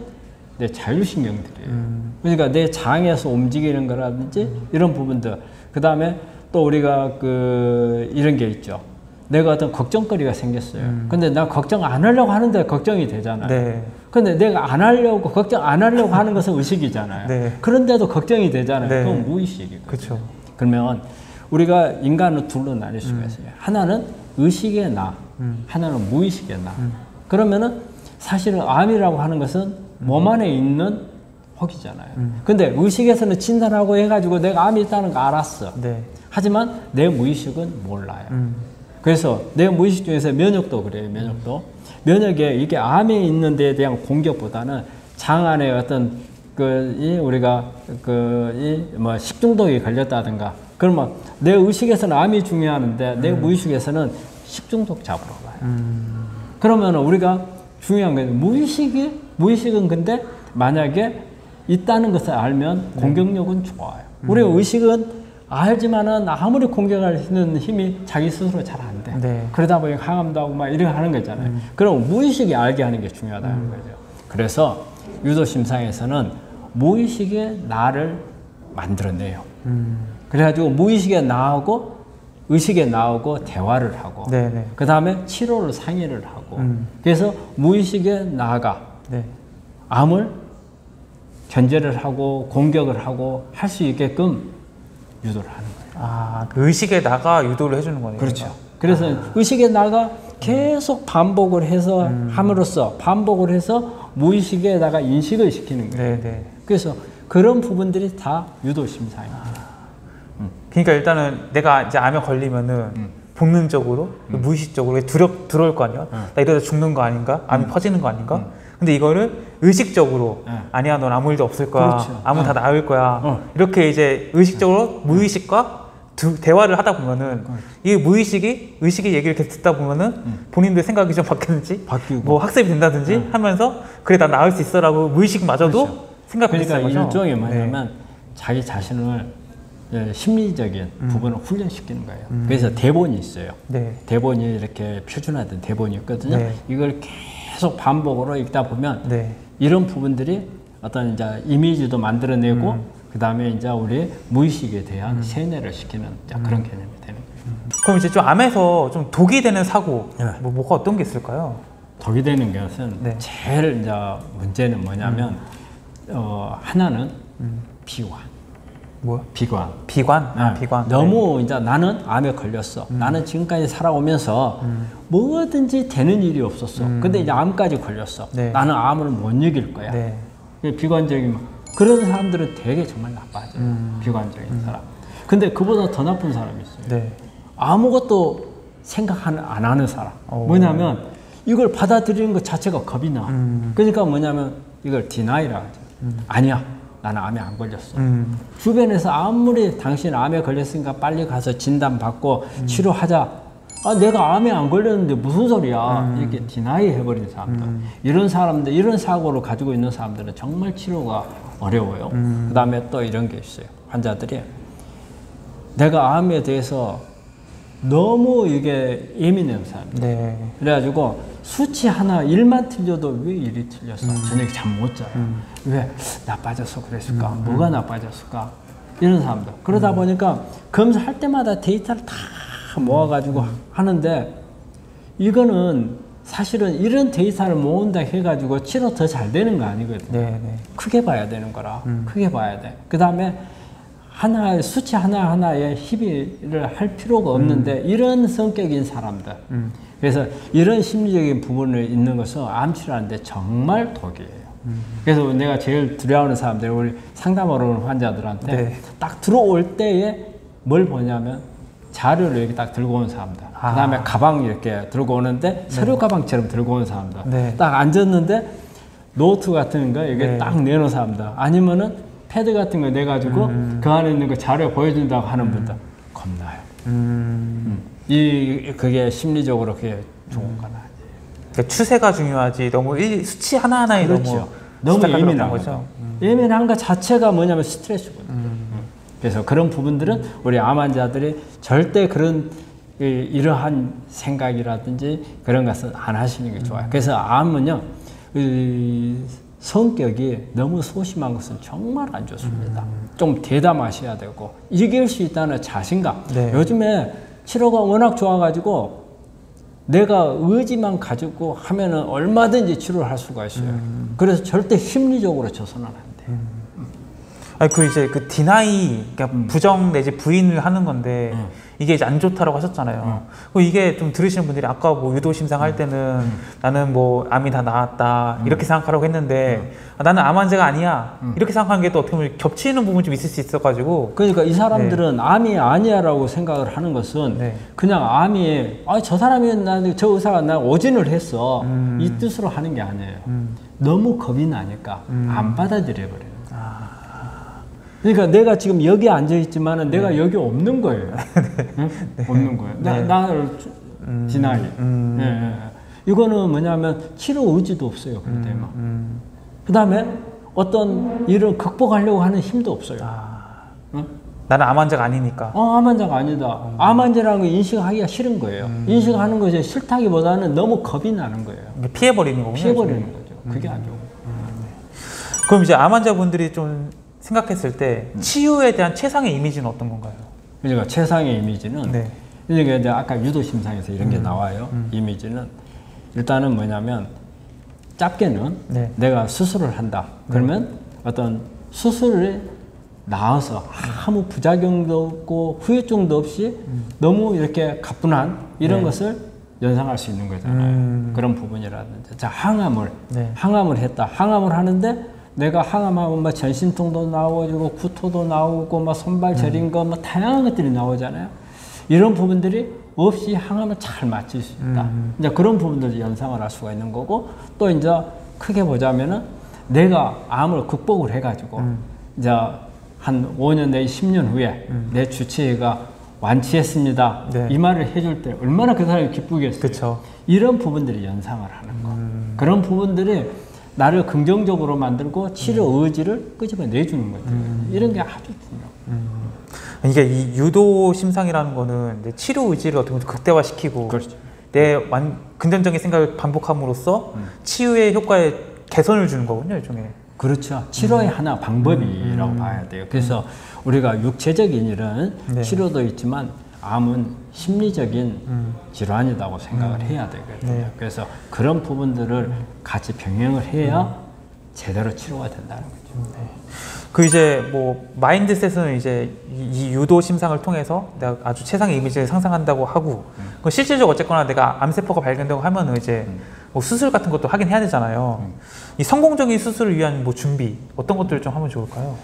내 자율신경들이에요. 음. 그러니까 내 장에서 움직이는 거라든지 이런 부분들. 그 다음에 또 우리가 그 이런 게 있죠. 내가 어떤 걱정거리가 생겼어요. 근데 나 걱정 안 하려고 하는데 걱정이 되잖아요. 음. 네. 근데 내가 안 하려고 걱정 안 하려고 하는 것은 의식이잖아요. 네. 그런데도 걱정이 되잖아요. 네. 그건 무의식이고. 그렇죠. 그러면 우리가 인간은 둘로 나뉠 수가 있어요. 하나는 의식의 나, 음. 하나는 무의식의 나. 그러면은 사실은 암이라고 하는 것은 몸 안에 있는 혹이잖아요. 음. 근데 의식에서는 진단하고 해가지고 내가 암이 있다는 거 알았어. 네. 하지만 내 무의식은 몰라요. 음. 그래서 내 무의식 중에서 면역도 그래요. 면역도 면역에 이게 암에 있는 데에 대한 공격보다는 장 안에 어떤 그 이 우리가 그 이 뭐 식중독이 걸렸다든가 그러면 내 의식에서는 암이 중요하는데 내 무의식에서는 식중독 잡으러 가요. 음. 그러면 우리가 중요한 건 무의식이 무의식은 근데 만약에 있다는 것을 알면 공격력은 좋아요. 우리 의식은 알지만은 아무리 공격할 수 있는 힘이 자기 스스로 잘 안 돼. 네. 그러다 보니 항암도 하고 막 이런 하는 거 있잖아요. 그럼 무의식이 알게 하는 게 중요하다는 거죠. 그래서 유도 심상에서는 무의식의 나를 만들어내요. 음. 그래가지고 무의식의 나하고 의식의 나하고 대화를 하고 네, 네. 그 다음에 치료를 상의를 하고 음. 그래서 무의식의 나가 네. 암을 견제를 하고 공격을 하고 할 수 있게끔 유도를 하는 거예요. 아, 그 의식에 나가 유도를 해주는 거네요. 그렇죠. 그래서 의식의 나가 계속 반복을 해서 함으로써 반복을 해서 무의식에다가 인식을 시키는 거예요. 네, 네. 그래서 그런 부분들이 다 유도 심사입니다. 그러니까 일단은 내가 이제 암에 걸리면은 음. 본능적으로 무의식적으로 두려 들어올 거 아니야. 나 이러다 죽는 거 아닌가? 암이 퍼지는 거 아닌가? 근데 이거를 의식적으로 음. 아니야, 넌 아무 일도 없을 거야. 그렇죠. 암은 다 나을 거야. 어. 이렇게 이제 의식적으로 무의식과 두, 대화를 하다 보면은 이 무의식이 의식의 얘기를 계속 듣다 보면은 본인들 생각이 좀 바뀌는지 음. 바뀌고. 뭐 학습이 된다든지 하면서 그래 나 나을 수 있어라고 무의식마저도 그렇죠. 생각할 수 그러니까. 일종의 네. 뭐냐면 자기 자신을 예, 심리적인 음. 부분을 훈련시키는 거예요. 그래서 대본이 있어요. 네. 대본이 이렇게 표준화된 대본이 있거든요. 네. 이걸 계속 반복으로 읽다 보면 네. 이런 부분들이 어떤 이제 이미지도 만들어내고 음. 그 다음에 이제 우리 무의식에 대한 세뇌를 시키는 음. 그런 개념이 되는 거예요. 그럼 이제 좀 암에서 좀 독이 되는 사고 네. 뭐 뭐가 어떤 게 있을까요? 독이 되는 것은 네. 제일 이제 문제는 뭐냐면 어, 하나는 비관, 뭐야? 비관. 비관? 아, 네. 비관. 너무 이제 나는 암에 걸렸어. 나는 지금까지 살아오면서 뭐든지 되는 일이 없었어. 근데 이제 암까지 걸렸어. 네. 나는 암을 못 이길 거야. 네. 그 비관적인 그런 사람들은 되게 정말 나빠져요. 비관적인 사람. 근데 그보다 더 나쁜 사람이 있어요. 네. 아무것도 생각 안 하는 사람. 오. 뭐냐면 이걸 받아들이는 것 자체가 겁이 나. 음. 그러니까 뭐냐면 이걸 디나이라 하죠. 아니야. 나는 암에 안 걸렸어. 음. 주변에서 아무리 당신 암에 걸렸으니까 빨리 가서 진단 받고 치료하자. 아, 내가 암에 안 걸렸는데 무슨 소리야. 이렇게 디나이 해버리는 사람들. 이런 사람들, 이런 사고를 가지고 있는 사람들은 정말 치료가 어려워요. 그 다음에 또 이런 게 있어요. 환자들이 내가 암에 대해서 너무 이게 예민해요 사람. 네. 그래가지고 수치 하나 일만 틀려도 왜 일이 틀렸어? 저녁에 잠 못 자요. 왜 나빠져서 그랬을까? 뭐가 나빠졌을까? 이런 사람들. 그러다 보니까 검사할 때마다 데이터를 다 모아가지고 하는데 이거는 사실은 이런 데이터를 모은다 해가지고 치료 더 잘 되는 거 아니거든. 네, 네. 크게 봐야 되는 거라. 크게 봐야 돼. 그 다음에 하나의 수치 하나 하나에 희비를 할 필요가 없는데 이런 성격인 사람들. 그래서 이런 심리적인 부분을 있는 것은 암 치료하는데 정말 독이에요. 그래서 내가 제일 두려워하는 사람들, 우리 상담하러 오는 환자들한테 네. 딱 들어올 때에 뭘 보냐면 자료를 이렇게 딱 들고 온 사람들. 아. 그 다음에 가방 이렇게 들고 오는데 서류 가방처럼 들고 온 사람들. 네. 딱 앉았는데 노트 같은 거 이게 네. 딱 내놓은 사람들. 아니면은 패드 같은 거 내가지고 그 안에 있는 거 자료 보여준다고 하는 분들 겁나요. 음. 이 그게 심리적으로 그게 좋은 건 아니에요. 그러니까 추세가 중요하지 너무 일, 수치 하나 하나에 그렇죠. 너무 너무 예민한 거죠. 예민한 것 자체가 뭐냐면 스트레스거든요. 음. 그래서 그런 부분들은 우리 암 환자들이 절대 그런 이, 이러한 생각이라든지 그런 것은 안 하시는 게 좋아요. 그래서 암은요, 이 성격이 너무 소심한 것은 정말 안 좋습니다. 좀 대담하셔야 되고 이길 수 있다는 자신감. 네. 요즘에 치료가 워낙 좋아가지고 내가 의지만 가지고 하면은 얼마든지 치료를 할 수가 있어요. 그래서 절대 심리적으로 져서는 안 돼요. 아니 그 이제 그 디나이 그러니까 음. 부정 내지 부인을 하는 건데 이게 이제 안 좋다라고 하셨잖아요. 그 이게 좀 들으시는 분들이 아까 뭐 유도 심상 음. 할 때는 나는 뭐 암이 다 나았다 이렇게 생각하라고 했는데 아, 나는 암 환자가 아니야 음. 이렇게 생각하는 게 또 어떻게 보면 겹치는 부분이 좀 있을 수 있어가지고 그러니까 이 사람들은 암이 아니야라고 생각을 하는 것은 네. 그냥 암이 아 저 사람이 나저 의사가 나 오진을 했어 이 뜻으로 하는 게 아니에요. 너무 겁이 나니까 안 받아들여 버려요. 그러니까 내가 지금 여기 앉아 있지만은 내가 여기 없는 거예요. 응? 없는 거예요. 나, 나를 지나게. 예, 예, 예. 이거는 뭐냐면 치료 의지도 없어요. 그럴 때만. 그 다음에 어떤 일을 극복하려고 하는 힘도 없어요. 응? 나는 암 환자가 아니니까 어, 암 환자가 아니다. 암 환자라는 거 인식하기가 싫은 거예요. 인식하는 것이 싫다기보다는 너무 겁이 나는 거예요. 피해 버리는 거군요. 피해버리는 거죠. 그게 안 좋은 거예요. 그럼 이제 암 환자분들이 좀 생각했을 때 치유에 대한 최상의 이미지는 어떤 건가요? 그러니까 최상의 이미지는 네. 그러니까 이제 아까 유도 심상에서 이런 게 나와요. 이미지는 일단은 뭐냐면 짧게는 네. 내가 수술을 한다. 그러면 어떤 수술을 나와서 아무 부작용도 없고 후유증도 없이 너무 이렇게 가뿐한 이런 것을 연상할 수 있는 거잖아요. 음. 그런 부분이라든지 자 항암을 네. 항암을 했다. 항암을 하는데 내가 항암하면 뭐 전신통도 나오고 구토도 나오고 뭐 손발 저린 거뭐 다양한 것들이 나오잖아요. 이런 부분들이 없이 항암을 잘 맞출 수 있다. 이제 그런 부분들 연상을 할 수가 있는 거고 또 이제 크게 보자면은 내가 암을 극복을 해가지고 이제 한 5년 내지 10년 후에 내 주치의가 완치했습니다. 네. 이 말을 해줄 때 얼마나 그 사람이 기쁘겠어요. 그쵸. 이런 부분들이 연상을 하는 거. 그런 부분들이 나를 긍정적으로 만들고 치료 의지를 끄집어 내주는 거죠. 이런 게 아주 중요해요. 이게 이 유도 심상이라는 거는 치료 의지를 어떻게 보면 극대화시키고 그렇죠. 내 완, 긍정적인 생각을 반복함으로써 치유의 효과에 개선을 주는 거군요, 일종의. 그렇죠. 치료의 하나 방법이라고 봐야 돼요. 그래서 우리가 육체적인 일은 네. 치료도 있지만 암은 심리적인 질환이라고 생각을 해야 되거든요. 네. 그래서 그런 부분들을 같이 병행을 해야 제대로 치료가 된다는 거죠. 그 이제 뭐 마인드셋은 이제 이, 이 유도 심상을 통해서 내가 아주 최상의 이미지를 상상한다고 하고 그 실질적으로 어쨌거나 내가 암세포가 발견되고 하면은 이제 뭐 수술 같은 것도 하긴 해야 되잖아요. 이 성공적인 수술을 위한 뭐 준비 어떤 것들을 좀 하면 좋을까요?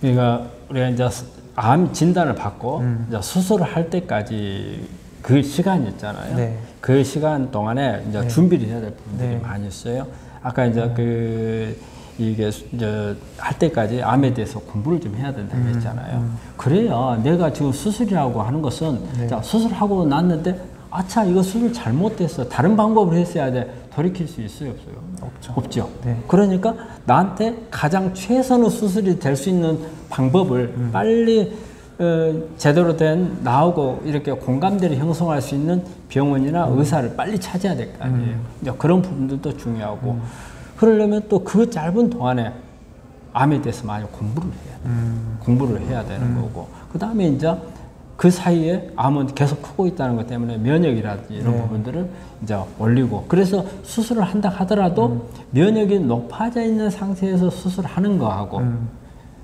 그러니까 우리가 이제 암 진단을 받고 음. 이제 수술을 할 때까지 그 시간 있잖아요. 네. 그 시간 동안에 이제 준비를 해야 될 부분들이 네. 많이 있어요. 아까 이제 그 이게 수- 이제 할 때까지 암에 대해서 공부를 좀 해야 된다고 음, 했잖아요. 그래야 내가 지금 수술이라고 하는 것은 네. 자, 수술하고 났는데 아차 이거 수술 잘못됐어 다른 방법을 했어야 돼 돌이킬 수 있어요 없어요? 없죠. 없죠. 네. 그러니까 나한테 가장 최선의 수술이 될 수 있는 방법을 음. 빨리 어, 제대로 된 나하고 이렇게 공감대를 형성할 수 있는 병원이나 의사를 빨리 찾아야 될 거 아니에요. 이제 그런 부분들도 중요하고 그러려면 또 그 짧은 동안에 암에 대해서 많이 공부를 해야 돼요. 공부를 해야 되는 거고 그 다음에 이제 그 사이에 암은 계속 크고 있다는 것 때문에 면역이라든지 이런 부분들을 이제 올리고 그래서 수술을 한다 하더라도 면역이 높아져 있는 상태에서 수술하는 거하고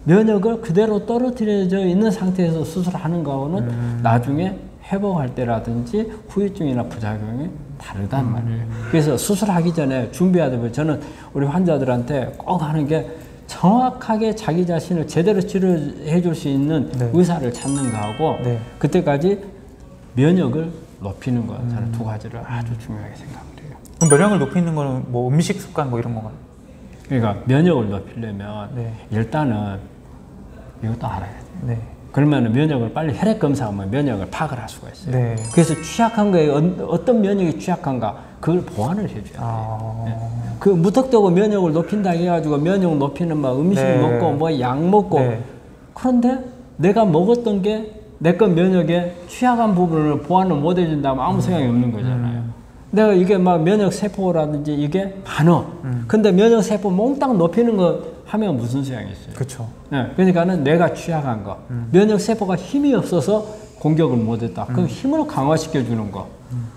면역을 그대로 떨어뜨려져 있는 상태에서 수술하는 거하고는 나중에 회복할 때라든지 후유증이나 부작용이 다르단 말이에요. 그래서 수술하기 전에 준비해야 되고 저는 우리 환자들한테 꼭 하는 게 정확하게 자기 자신을 제대로 치료해 줄 수 있는 네. 의사를 찾는 거하고 네. 그때까지 면역을 높이는 거 저는 두 가지를 아주 중요하게 생각을 해요. 그럼 면역을 높이는 거는 뭐 음식 습관 뭐 이런 건가요? 그러니까 면역을 높이려면 네. 일단은 이것도 알아야 돼요. 네. 그러면 면역을 빨리 혈액 검사하면 면역을 파악을 할 수가 있어요. 네. 그래서 취약한 거에 어- 어떤 면역이 취약한가 그걸 보완을 해줘야 돼요. 아. 그 무턱대고 면역을 높인다 해가지고 면역 높이는 막 음식 네. 먹고 뭐 약 먹고 네. 그런데 내가 먹었던 게 내 건 면역에 취약한 부분을 보완을 못 해준다면 아무 소용이 없는 거잖아요. 내가 이게 막 면역 세포라든지 이게 많어. 근데 면역 세포 몽땅 높이는 거 하면 무슨 소용이 있어요? 그렇죠. 네, 그러니까는 내가 취약한 거, 면역 세포가 힘이 없어서 공격을 못했다. 그럼 힘을 강화시켜 주는 거.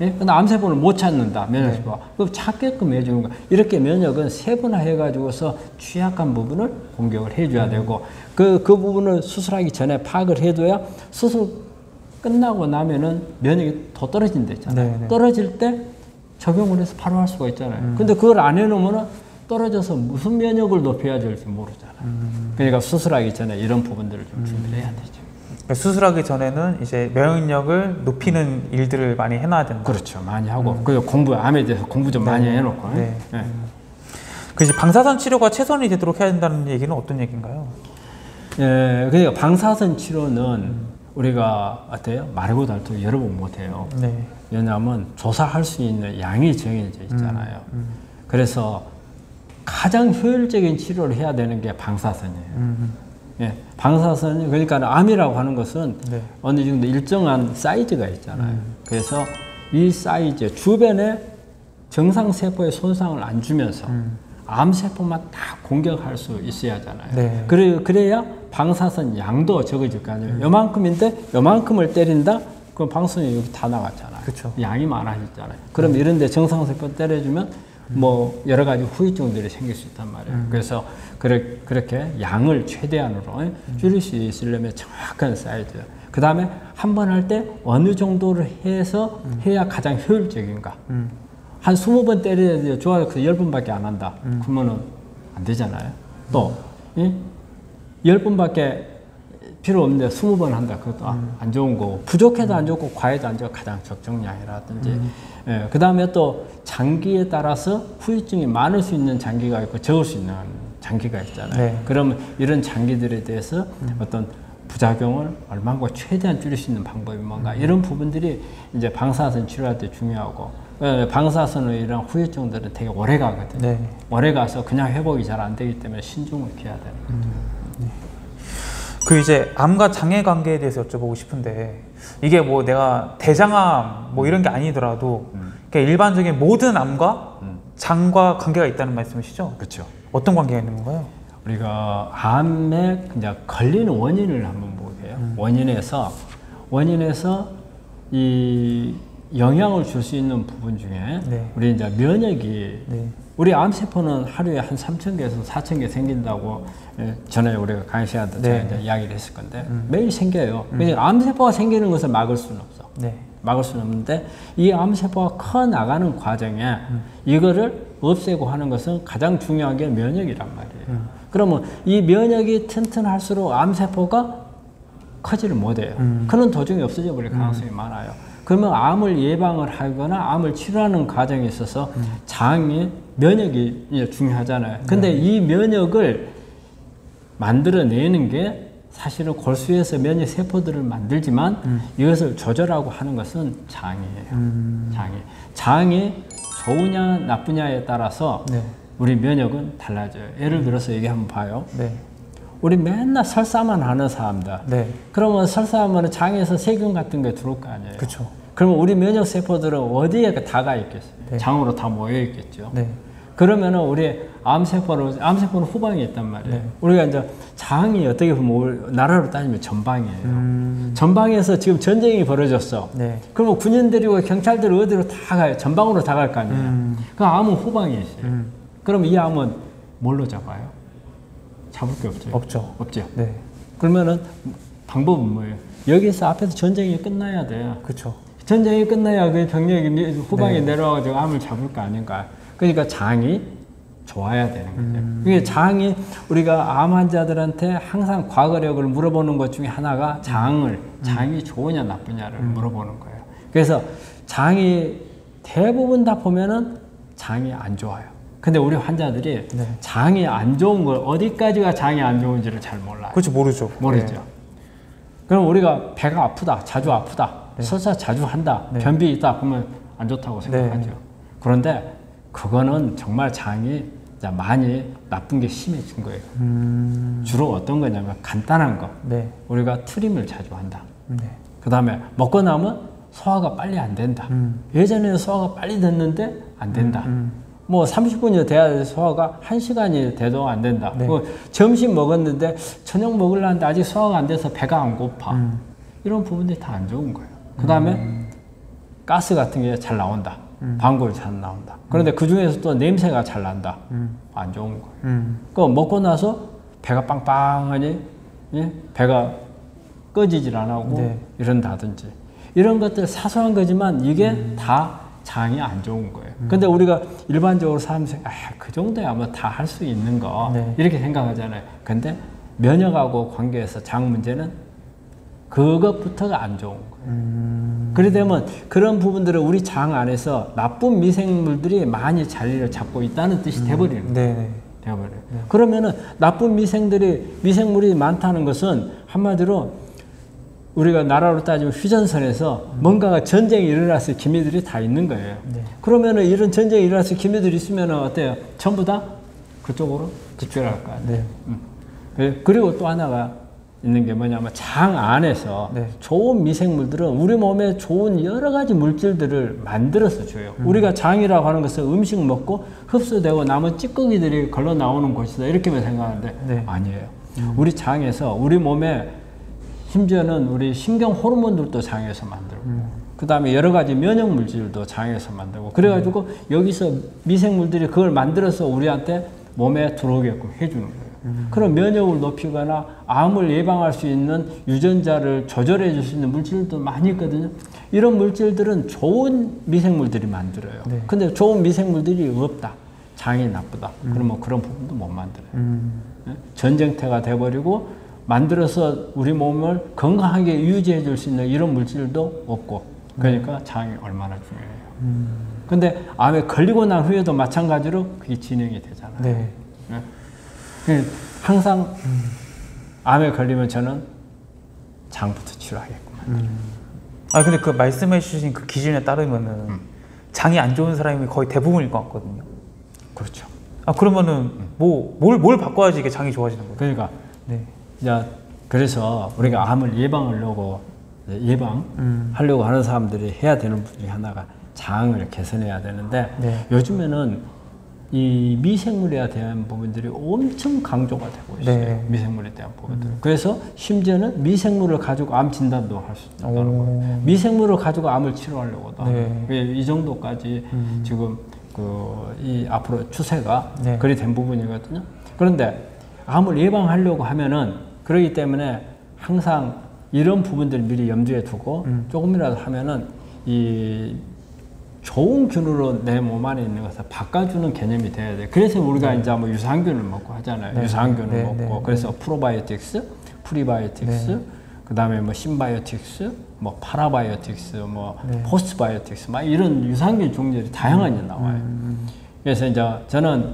예? 근데 암세포를 못 찾는다. 면역 세포가. 그럼 찾게끔 해주는 거. 이렇게 면역은 세분화해 가지고서 취약한 부분을 공격을 해줘야 되고 그그 부분을 수술하기 전에 파악을 해둬야 수술 끝나고 나면은 면역이 더 떨어진댔잖아요. 네, 네. 떨어질 때 적용을 해서 바로 할 수가 있잖아요. 근데 그걸 안 해놓으면은 떨어져서 무슨 면역을 높여야 될지 모르잖아요. 그러니까 수술하기 전에 이런 부분들을 좀 준비를 해야 되죠. 그러니까 수술하기 전에는 이제 면역력을 높이는 일들을 많이 해놔야 된다. 그렇죠. 많이 하고 그리고 공부 암에 대해서 공부 좀 많이 해놓고. 네. 네. 그 이제 방사선 치료가 최선이 되도록 해야 된다는 얘기는 어떤 얘기인가요? 예, 그러니까 방사선 치료는 우리가 어때요? 말고 달도 여러 번 못해요. 네. 왜냐하면 조사할 수 있는 양이 정해져 있잖아요. 그래서 가장 효율적인 치료를 해야 되는 게 방사선이에요. 음. 예, 방사선이 그러니까 암이라고 하는 것은 네. 어느 정도 일정한 사이즈가 있잖아요. 그래서 이 사이즈 주변에 정상 세포에 손상을 안 주면서 암 세포만 딱 공격할 수 있어야 하잖아요. 네. 그래 그래야 방사선 양도 적어질 거 아니에요. 요만큼인데 요만큼을 때린다. 그럼 방사선이 여기 다 나갔잖아요. 그쵸. 양이 많아졌잖아요. 그럼 이런데 정상 세포 때려주면 뭐 여러 가지 후유증들이 생길 수 있단 말이에요. 그래서 그렇게, 그렇게 양을 최대한으로 줄일 수 있으려면 정확한 사이즈. 그 다음에 한 번 할 때 어느 정도를 해서 해야 가장 효율적인가. 음. 한 20번 때려야 돼요. 좋아요. 그 10번밖에 안 한다. 그러면은 안 되잖아요. 또, 이 10번밖에 필요 없는데 20번 한다. 그것도 아- 안 좋은 거고. 부족해도 안 좋고, 과해도 안 좋고, 가장 적정량이라든지. 예, 그 다음에 또 장기에 따라서 후유증이 많을 수 있는 장기가 있고, 적을 수 있는 장기가 있잖아요. 네. 그러면 이런 장기들에 대해서 어떤 부작용을 얼마나 최대한 줄일 수 있는 방법이 뭔가 이런 부분들이 이제 방사선 치료할 때 중요하고 예, 방사선으로 인한 후유증들은 되게 오래 가거든요. 네. 오래 가서 그냥 회복이 잘 안 되기 때문에 신중을 기해야 되는 거죠. 그 이제 암과 장애 관계에 대해서 여쭤보고 싶은데 이게 뭐 내가 대장암 뭐 이런 게 아니더라도 그러니까 일반적인 모든 암과 장과 관계가 있다는 말씀이시죠? 그렇죠. 어떤 관계가 있는 건가요? 우리가 암에 이제 걸리는 원인을 한번 볼게요. 원인에서 원인에서 이 영향을 줄 수 있는 부분 중에 네. 우리 이제 면역이 네. 우리 암세포는 하루에 한 3천 개에서 4천 개 생긴다고 예, 전에 우리가 때 제가 네. 이제 이야기를 했을 건데 매일 생겨요. 그러니까 암세포가 생기는 것을 막을 수는 없어. 네. 막을 수는 없는데 이 암세포가 커 나가는 과정에 이거를 없애고 하는 것은 가장 중요한 게 면역이란 말이에요. 그러면 이 면역이 튼튼할수록 암세포가 커지를 못해요. 그런 도중에 없어져 버릴 가능성이 많아요. 그러면 암을 예방을 하거나 암을 치료하는 과정에 있어서 장이 면역이 중요하잖아요. 근데 이 면역을 만들어내는 게 사실은 골수에서 면역 세포들을 만들지만 이것을 조절하고 하는 것은 장이에요. 장이. 장이 좋으냐 나쁘냐에 따라서 네. 우리 면역은 달라져요. 예를 들어서 얘기 한번 봐요. 네. 우리 맨날 설사만 하는 사람들. 네. 그러면 설사하면 장에서 세균 같은 게 들어올 거 아니에요. 그쵸. 그러면 우리 면역 세포들은 어디에 다가 있겠어요? 네. 장으로 다 모여 있겠죠. 네. 그러면은 우리 암세포는 암세포는 후방에 있단 말이에요. 네. 우리가 이제 장이 어떻게 보면 나라로 따지면 전방이에요. 음. 전방에서 지금 전쟁이 벌어졌어. 네. 그러면 군인들이고 경찰들이 어디로 다 가요? 전방으로 다 갈 거 아니에요. 음. 그 암은 후방에 있어요. 음. 그럼 이 암은 뭘로 잡아요? 잡을 게 없죠. 없죠. 없죠. 네. 그러면은 방법은 뭐예요? 여기서 앞에서 전쟁이 끝나야 돼요. 그쵸. 전쟁이 끝나야 그 병력이 미- 후방에 네. 내려와가지고 암을 잡을 거 아닌가. 그러니까 장이 좋아야 되는 거죠. 음. 이게 장이 우리가 암 환자들한테 항상 과거력을 물어보는 것 중에 하나가 장을 음. 장이 좋으냐 나쁘냐를 물어보는 거예요. 그래서 장이 대부분 다 보면은 장이 안 좋아요. 근데 우리 환자들이 네. 장이 안 좋은 걸 어디까지가 장이 안 좋은지를 잘 몰라요. 그렇죠. 모르죠. 모르죠. 네. 그럼 우리가 배가 아프다, 자주 아프다, 네. 설사 자주 한다, 네. 변비 있다 그러면 안 좋다고 생각하죠. 그런데 그거는 정말 장이 많이 나쁜 게 심해진 거예요. 음. 주로 어떤 거냐면 간단한 거. 네. 우리가 트림을 자주 한다. 네. 그 다음에 먹고 나면 소화가 빨리 안 된다. 음. 예전에는 소화가 빨리 됐는데 안 된다. 음. 뭐 30분이 돼야 소화가 1시간이 돼도 안 된다. 네. 그 점심 먹었는데 저녁 먹으려는데 아직 소화가 안 돼서 배가 안 고파. 음. 이런 부분들이 다 안 좋은 거예요. 그 다음에 가스 같은 게 잘 나온다. 방골 잘 나온다. 그런데 그 중에서 또 냄새가 잘 난다. 음. 안 좋은 거예요. 음. 그 먹고 나서 배가 빵빵하니 예? 배가 꺼지질 안 하고 네. 이런다든지 이런 것들 사소한 거지만 이게 음. 다 장이 안 좋은 거예요. 근데 우리가 일반적으로 사람들이 아, 그 정도야 뭐 다 할 수 있는 거 네. 이렇게 생각하잖아요. 근데 면역하고 관계해서 장 문제는 그것부터가 안 좋은 거예요. 음. 그래 되면 그런 부분들은 우리 장 안에서 나쁜 미생물들이 많이 자리를 잡고 있다는 뜻이 돼버리는 거예요. 네. 네. 그러면은 나쁜 미생들이 미생물이 많다는 것은 한마디로 우리가 나라로 따지면 휴전선에서 뭔가가 전쟁이 일어났을 기미들이 다 있는 거예요. 네. 그러면은 이런 전쟁이 일어났을 기미들이 있으면은 어때요? 전부 다 그쪽으로 집결할 거 아니에요. 네. 음. 그- 그리고 또 하나가 있는 게 뭐냐면 장 안에서 네. 좋은 미생물들은 우리 몸에 좋은 여러 가지 물질들을 만들어서 줘요. 음. 우리가 장이라고 하는 것은 음식 먹고 흡수되고 남은 찌꺼기들이 걸러 나오는 곳이다 이렇게만 생각하는데 네. 아니에요. 우리 장에서 우리 몸에 심지어는 우리 신경 호르몬들도 장에서 만들고 음. 그 다음에 여러 가지 면역 물질도 장에서 만들고 그래가지고 음. 여기서 미생물들이 그걸 만들어서 우리한테 몸에 들어오게끔 해주는 거예요. 그럼 면역을 높이거나 암을 예방할 수 있는 유전자를 조절해 줄 수 있는 물질도 많이 있거든요. 이런 물질들은 좋은 미생물들이 만들어요. 네. 근데 좋은 미생물들이 없다. 장이 나쁘다. 그러면 그런 부분도 못 만들어요. 음. 예? 전쟁터가 돼버리고 만들어서 우리 몸을 건강하게 유지해 줄 수 있는 이런 물질도 없고 그러니까 장이 얼마나 중요해요. 근데 암에 걸리고 난 후에도 마찬가지로 그게 진행이 되잖아요. 네. 예? 그 항상 암에 걸리면 저는 장부터 치료하겠구만. 아 근데 그 말씀해 주신 그 기준에 따르면은 음. 장이 안 좋은 사람이 거의 대부분일 것 같거든요. 그렇죠. 아 그러면은 뭐뭘뭘 바꿔야지 이게 장이 좋아지는 거예요? 그러니까 네. 이제 그래서 우리가 암을 예방하려고 이제 예방 하려고 하는 사람들이 해야 되는 분 중에 하나가 장을 개선해야 되는데 네. 요즘에는 이 미생물에 대한 부분들이 엄청 강조가 되고 있어요. 네. 미생물에 대한 부분들. 그래서 심지어는 미생물을 가지고 암 진단도 할 수 있다는 오. 거예요. 미생물을 가지고 암을 치료하려고도 네. 이 정도까지 지금 그 이 앞으로 추세가 네. 그리 된 부분이거든요. 그런데 암을 예방하려고 하면은 그러기 때문에 항상 이런 부분들을 미리 염두에 두고 음. 조금이라도 하면은 이 좋은 균으로 내 몸 안에 있는 것을 바꿔주는 개념이 돼야 돼. 그래서 우리가 이제 뭐 유산균을 먹고 하잖아요. 네. 유산균을 네, 먹고 네, 그래서 프로바이오틱스, 프리바이오틱스, 네. 그다음에 뭐 신바이오틱스, 뭐 파라바이오틱스, 뭐 네. 포스트바이오틱스, 막 이런 유산균 종류들이 다양하게 나와요. 음. 그래서 이제 저는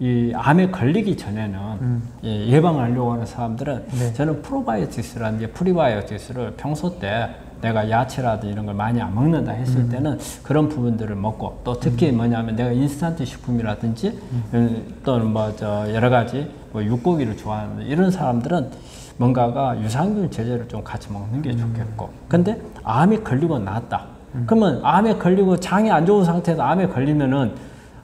이 암에 걸리기 전에는 음. 예, 예방하려고 하는 사람들은 네. 저는 프로바이오틱스라는 게 프리바이오틱스를 평소 때 내가 야채라든 이런 걸 많이 안 먹는다 했을 음. 때는 그런 부분들을 먹고 또 특히 뭐냐면 내가 인스턴트 식품이라든지 음, 또는 뭐 저 여러 가지 뭐 육고기를 좋아하는 이런 사람들은 뭔가가 유산균 제제를 좀 같이 먹는 게 좋겠고. 근데 암이 걸리고 나았다. 그러면 암에 걸리고 장이 안 좋은 상태에서 암에 걸리면은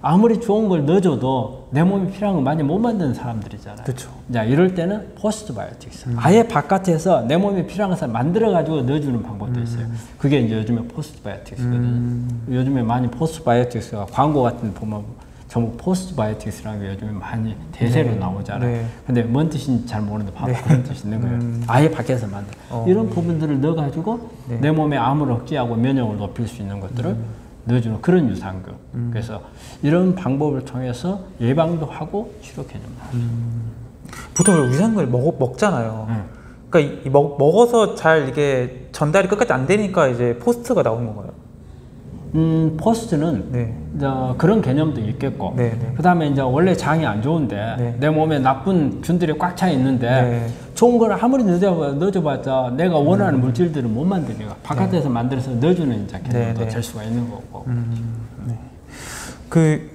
아무리 좋은 걸 넣어줘도 내 몸이 필요한 거 많이 못 만드는 사람들이잖아요. 그렇죠. 자, 이럴 때는 포스트 바이오틱스. 아예 바깥에서 내 몸에 필요한 것을 만들어 가지고 넣어주는 방법도 있어요. 그게 이제 요즘에 포스트 바이오틱스거든요. 요즘에 많이 포스트 바이오틱스가 광고 같은 데 보면 전부 포스트 바이오틱스라는 게 요즘에 많이 대세로 나오잖아요. 네. 근데 뭔 뜻인지 잘 모르는데 바로 그런 뜻이 있는 거예요. 아예 밖에서 만든. 어. 이런 부분들을 넣어가지고 네. 내 몸에 암을 억제하고 면역을 높일 수 있는 것들을 넣어주는 그런 유산균. 그래서 이런 방법을 통해서 예방도 하고 치료 개념도 하죠. 보통 우리 유산균을 먹, 먹잖아요. 음. 그러니까 이, 이 먹, 먹어서 잘 이게 전달이 끝까지 안 되니까 이제 포스트가 나오는 건가요? 음, 포스트는 네. 이제 그런 개념도 있겠고, 네, 네. 그 다음에 이제 원래 장이 안 좋은데 네. 내 몸에 나쁜 균들이 꽉 차 있는데 네. 좋은 걸 아무리 넣어봐, 넣어줘봤자 내가 원하는 물질들을 못 만드니까 바깥에서 만들어서 넣어주는 이제 개념도 네, 네. 될 수가 있는 거고. 그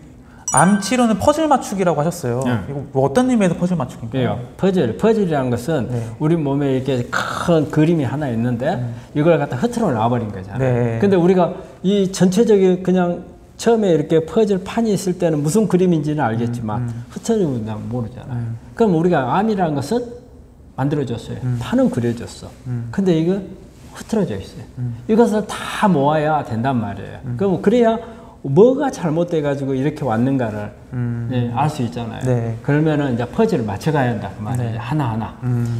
암 치료는 퍼즐 맞추기라고 하셨어요. 네. 이거 뭐 어떤 의미에서 퍼즐 맞추기인가요? 그래요. 퍼즐, 퍼즐이라는 것은 네. 우리 몸에 이렇게 큰 그림이 하나 있는데 이걸 갖다 흐트러 놔버린 거잖아요. 네. 근데 우리가 이 전체적인 그냥 처음에 이렇게 퍼즐 판이 있을 때는 무슨 그림인지는 알겠지만 흐트러면 모르잖아요. 그럼 우리가 암이라는 것은 만들어졌어요. 판은 그려졌어. 근데 이거 흐트러져 있어요. 이것을 다 모아야 된단 말이에요. 그럼 그래야 뭐가 잘못돼 가지고 이렇게 왔는가를 예, 알수 있잖아요. 네. 그러면은 이제 퍼즐을 맞춰가야 한다 그 말이에요. 하나 하나.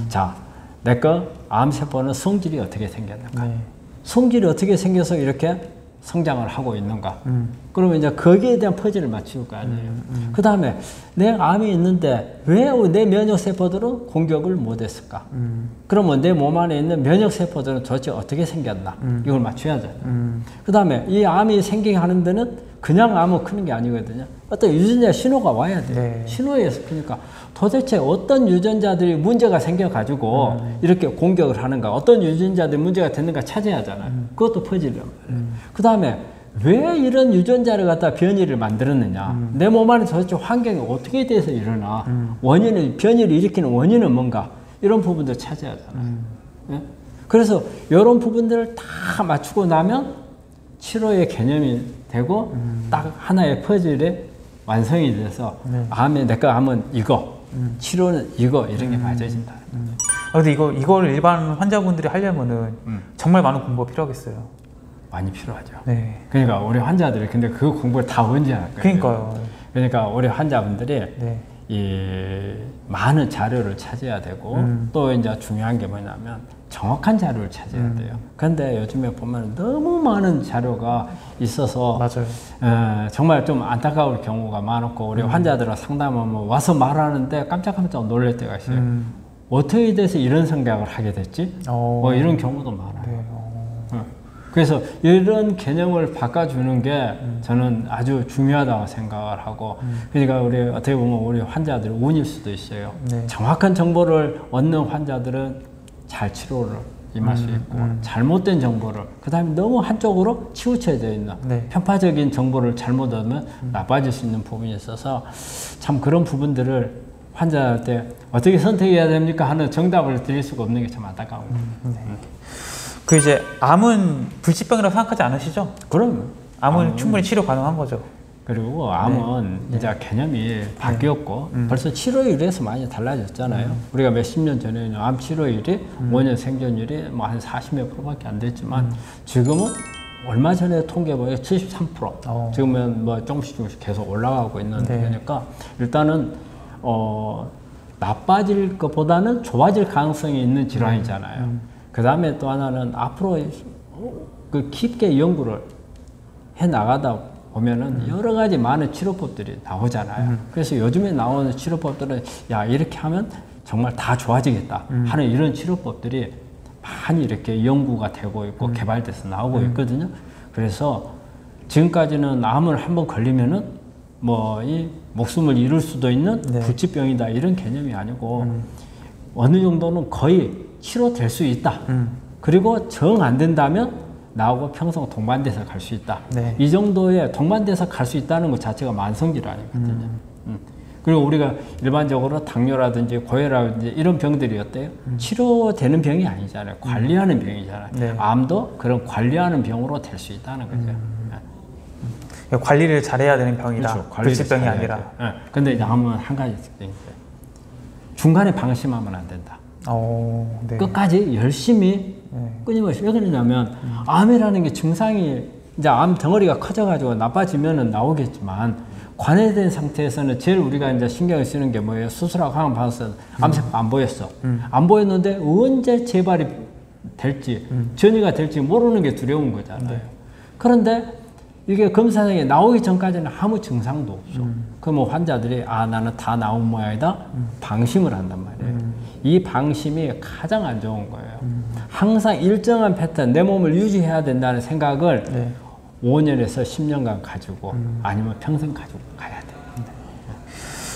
자, 내 거 암세포는 성질이 어떻게 생겼는가? 네. 성질이 어떻게 생겨서 이렇게 성장을 하고 있는가? 그러면 이제 거기에 대한 퍼즐을 맞출 거 아니에요. 그 다음에 내 암이 있는데 왜 내 면역세포들은 공격을 못했을까? 그러면 내 몸 안에 있는 면역세포들은 도대체 어떻게 생겼나? 이걸 맞춰야 되잖아요. 그 다음에 이 암이 생기게 하는 데는 그냥 암은 크는 게 아니거든요. 어떤 유전자 신호가 와야 돼요. 네. 신호에서 그러니까 도대체 어떤 유전자들이 문제가 생겨가지고 이렇게 공격을 하는가, 어떤 유전자들이 문제가 됐는가 찾아야 하잖아요. 그것도 퍼즐이란 말이에요. 그 다음에 왜 이런 유전자를 갖다 변이를 만들었느냐, 내 몸 안에 도대체 환경이 어떻게 돼서 일어나, 원인을, 변이를 일으키는 원인은 뭔가, 이런 부분들 찾아야 하잖아요. 예? 그래서 이런 부분들을 다 맞추고 나면 치료의 개념이 되고 딱 하나의 퍼즐에 완성이 돼서 암에 내가 암은 이거 치료는 이거 이런 게 맞아진다. 아, 근데 이거 이걸 일반 환자분들이 하려면은 음. 정말 많은 공부가 필요하겠어요. 많이 필요하죠. 네. 그러니까 우리 환자들이 근데 그 공부를 다 언제 할까요? 그러니까요. 그러니까 우리 환자분들이 네. 이 많은 자료를 찾아야 되고 음. 또 이제 중요한 게 뭐냐면 정확한 자료를 찾아야 음. 돼요. 근데 요즘에 보면 너무 많은 자료가 있어서 맞아요. 에, 정말 좀 안타까울 경우가 많았고 우리 음. 환자들과 상담하면 와서 말하는데 깜짝깜짝 놀랄 때가 있어요. 음. 어떻게 돼서 이런 생각을 하게 됐지? 어. 뭐 이런 경우도 많아요. 네. 어. 어. 그래서 이런 개념을 바꿔주는 게 음. 저는 아주 중요하다고 생각을 하고 그러니까 우리 어떻게 보면 우리 환자들 운일 수도 있어요. 네. 정확한 정보를 얻는 환자들은 잘 치료를 임할 음, 수 있고 잘못된 정보를 그다음에 너무 한쪽으로 치우쳐져 있는 네. 음. 편파적인 정보를 잘못 얻으면 나빠질 수 있는 부분이 있어서 참 그런 부분들을 환자한테 어떻게 선택해야 됩니까 하는 정답을 드릴 수가 없는 게 참 안타까운 거예요. 그 이제 암은 불치병이라고 생각하지 않으시죠? 그럼 암은 충분히 치료 가능한 거죠. 그리고 암은 네. 이제 개념이 바뀌었고 벌써 치료율에서 많이 달라졌잖아요. 음. 우리가 몇십 년 전에는 암 치료율이 5년 생존율이 뭐 한 40몇 프로밖에 안 됐지만 음. 지금은 얼마 전에 통계 보니까 73%. 어. 지금은 뭐 조금씩 조금씩 계속 올라가고 있는 네. 거니까 일단은 어 나빠질 것보다는 좋아질 가능성이 있는 질환이잖아요. 음. 그 다음에 또 하나는 앞으로 그 깊게 연구를 해 나가다 보면은 여러 가지 많은 치료법들이 나오잖아요. 그래서 요즘에 나오는 치료법들은 야 이렇게 하면 정말 다 좋아지겠다 하는 이런 치료법들이 많이 이렇게 연구가 되고 있고 개발돼서 나오고 있거든요. 그래서 지금까지는 암을 한번 걸리면은 뭐 이 목숨을 잃을 수도 있는 네. 불치병이다 이런 개념이 아니고 어느 정도는 거의 치료될 수 있다. 음. 그리고 정 안 된다면 나하고 평생 동반돼서 갈 수 있다. 네. 이 정도의 동반돼서 갈 수 있다는 것 자체가 만성질 아니거든요. 음. 그리고 우리가 일반적으로 당뇨라든지 고혈압이라든지 이런 병들이 어때요? 치료되는 병이 아니잖아요. 관리하는 병이잖아요. 네. 암도 그런 관리하는 병으로 될 수 있다는 거죠. 네. 그러니까 관리를 잘해야 되는 병이다. 그렇죠. 불치병이 아니라. 네. 근데 이제 암은 한 가지. 중간에 방심하면 안 된다. 어, 네. 끝까지 열심히 네. 끊임없이 왜 그러냐면 암이라는 게 증상이 이제 암 덩어리가 커져가지고 나빠지면은 나오겠지만 관해된 상태에서는 제일 우리가 이제 신경을 쓰는 게 뭐예요? 수술하고 항암 받았어. 암세포 안 보였어. 안 보였는데 언제 재발이 될지 전이가 될지 모르는 게 두려운 거잖아요. 그런데 이게 검사상에 나오기 전까지는 아무 증상도 없어. 그러면 환자들이 아 나는 다 나온 모양이다 방심을 한단 말이에요. 이 방심이 가장 안 좋은 거예요. 항상 일정한 패턴 내 몸을 유지해야 된다는 생각을 네. 5년에서 10년간 가지고 아니면 평생 가지고 가야 돼.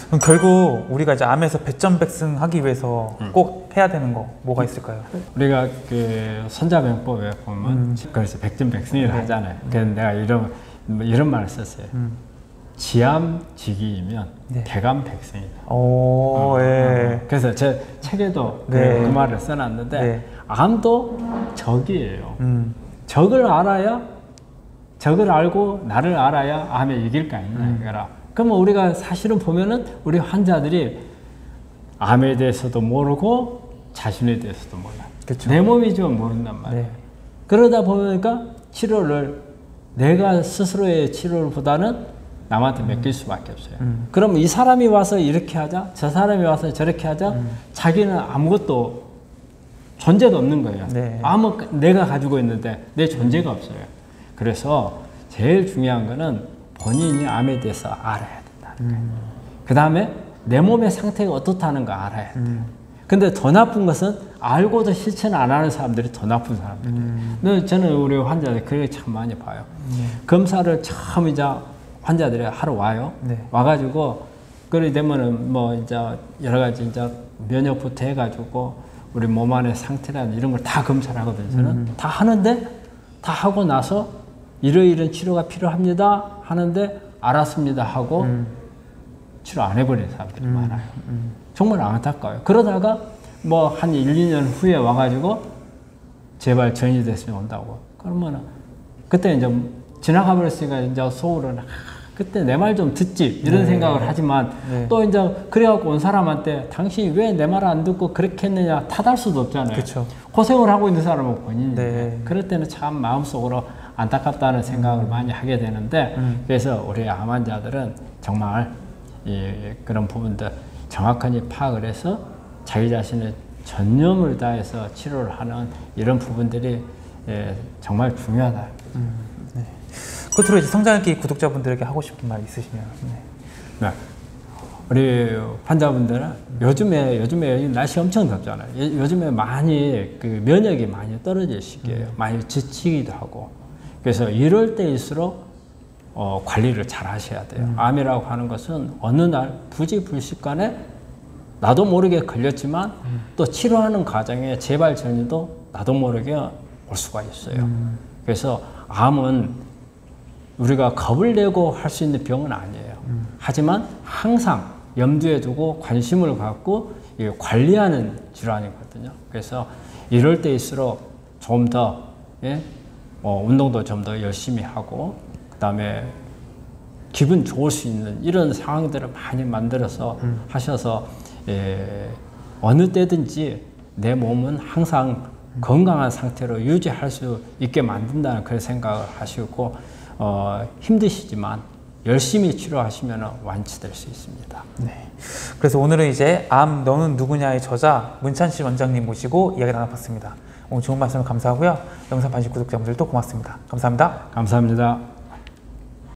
그럼 결국 우리가 이제 암에서 백전백승 하기 위해서 음. 꼭 해야 되는 거 뭐가 있을까요? 우리가 그 손자병법에 보면 음. 그래서 백전백승이라 네. 하잖아요. 그래서 내가 이런 뭐 이런 말을 썼어요. 지암지기이면 네. 대감백승이다. 오, 예. 그래서 제 책에도 그- 네. 그 말을 써놨는데 네. 암도 적이에요. 음, 적을 알아야 적을 알고 나를 알아야 암에 이길 거 아니냐 음. 이거라. 그러면 우리가 사실은 보면은 우리 환자들이 암에 대해서도 모르고 자신에 대해서도 몰라. 그쵸. 내 몸이 좀 모른단 말이에요. 네. 그러다 보니까 치료를 내가 스스로의 치료보다는 남한테 맡길 수밖에 없어요. 음. 그럼 이 사람이 와서 이렇게 하자, 저 사람이 와서 저렇게 하자, 음. 자기는 아무것도 존재도 없는 거예요. 네. 아무 내가 가지고 있는데 내 존재가 없어요. 그래서 제일 중요한 거는 본인이 암에 대해서 알아야 된다는 거예요. 그 다음에 내 몸의 상태가 어떻다는 거 알아야 돼요. 근데 더 나쁜 것은 알고도 실천을 안 하는 사람들이 더 나쁜 사람들이에요. 근데 저는 우리 환자들 그게 참 많이 봐요. 검사를 처음 이제 환자들이 하러 와요. 네. 와가지고 그래 되면은 뭐 이제 여러 가지 이제 면역부터 해가지고 우리 몸 안의 상태나 이런 걸 다 검사를 하거든요. 저는 다 하는데 다 하고 나서 이러이런 치료가 필요합니다 하는데 알았습니다 하고 치료 안 해버리는 사람들이 많아요. 정말 안타까워요. 그러다가 뭐 한 1, 2년 후에 와가지고 제발 전이 됐으면 온다고. 그러면은 그때 이제 지나가 버렸으니까 이제 아, 그때 내 말 좀 듣지 이런 네. 생각을 하지만 네. 또 이제 그래갖고 온 사람한테 당신이 왜 내 말 안 듣고 그렇게 했느냐 탓할 수도 없잖아요. 그쵸. 고생을 하고 있는 사람은 본인인데 네. 그럴 때는 참 마음속으로 안타깝다는 생각을 많이 하게 되는데 음. 그래서 우리 암 환자들은 정말 이 그런 부분들 정확하게 파악을 해서 자기 자신의 전념을 다해서 치료를 하는 이런 부분들이 예, 정말 중요하다. 끝으로 이제 성장일기 구독자분들에게 하고 싶은 말 있으시면. 네. 네. 우리 환자분들은 요즘에 요즘에 날씨 엄청 덥잖아요. 요- 요즘에 많이 그 면역이 많이 떨어질 시기예요. 많이 지치기도 하고. 그래서 이럴 때일수록 어, 관리를 잘 하셔야 돼요. 암이라고 하는 것은 어느 날 부지불식간에 나도 모르게 걸렸지만 또 치료하는 과정에 재발 전이도 나도 모르게 올 수가 있어요. 그래서 암은 우리가 겁을 내고 할 수 있는 병은 아니에요. 하지만 항상 염두에 두고 관심을 갖고 이 관리하는 질환이거든요. 그래서 이럴 때일수록 좀 더 예? 어, 운동도 좀 더 열심히 하고 그 다음에 기분 좋을 수 있는 이런 상황들을 많이 만들어서 하셔서 예, 어느 때든지 내 몸은 항상 건강한 상태로 유지할 수 있게 만든다는 그런 생각을 하시고 어, 힘드시지만 열심히 치료하시면 완치될 수 있습니다. 네. 그래서 오늘은 이제 암 너는 누구냐의 저자 문찬씨 원장님 모시고 이야기 나눠봤습니다. 오늘 좋은 말씀 감사하고요. 영상 반식 구독자분들도 고맙습니다. 감사합니다. 감사합니다.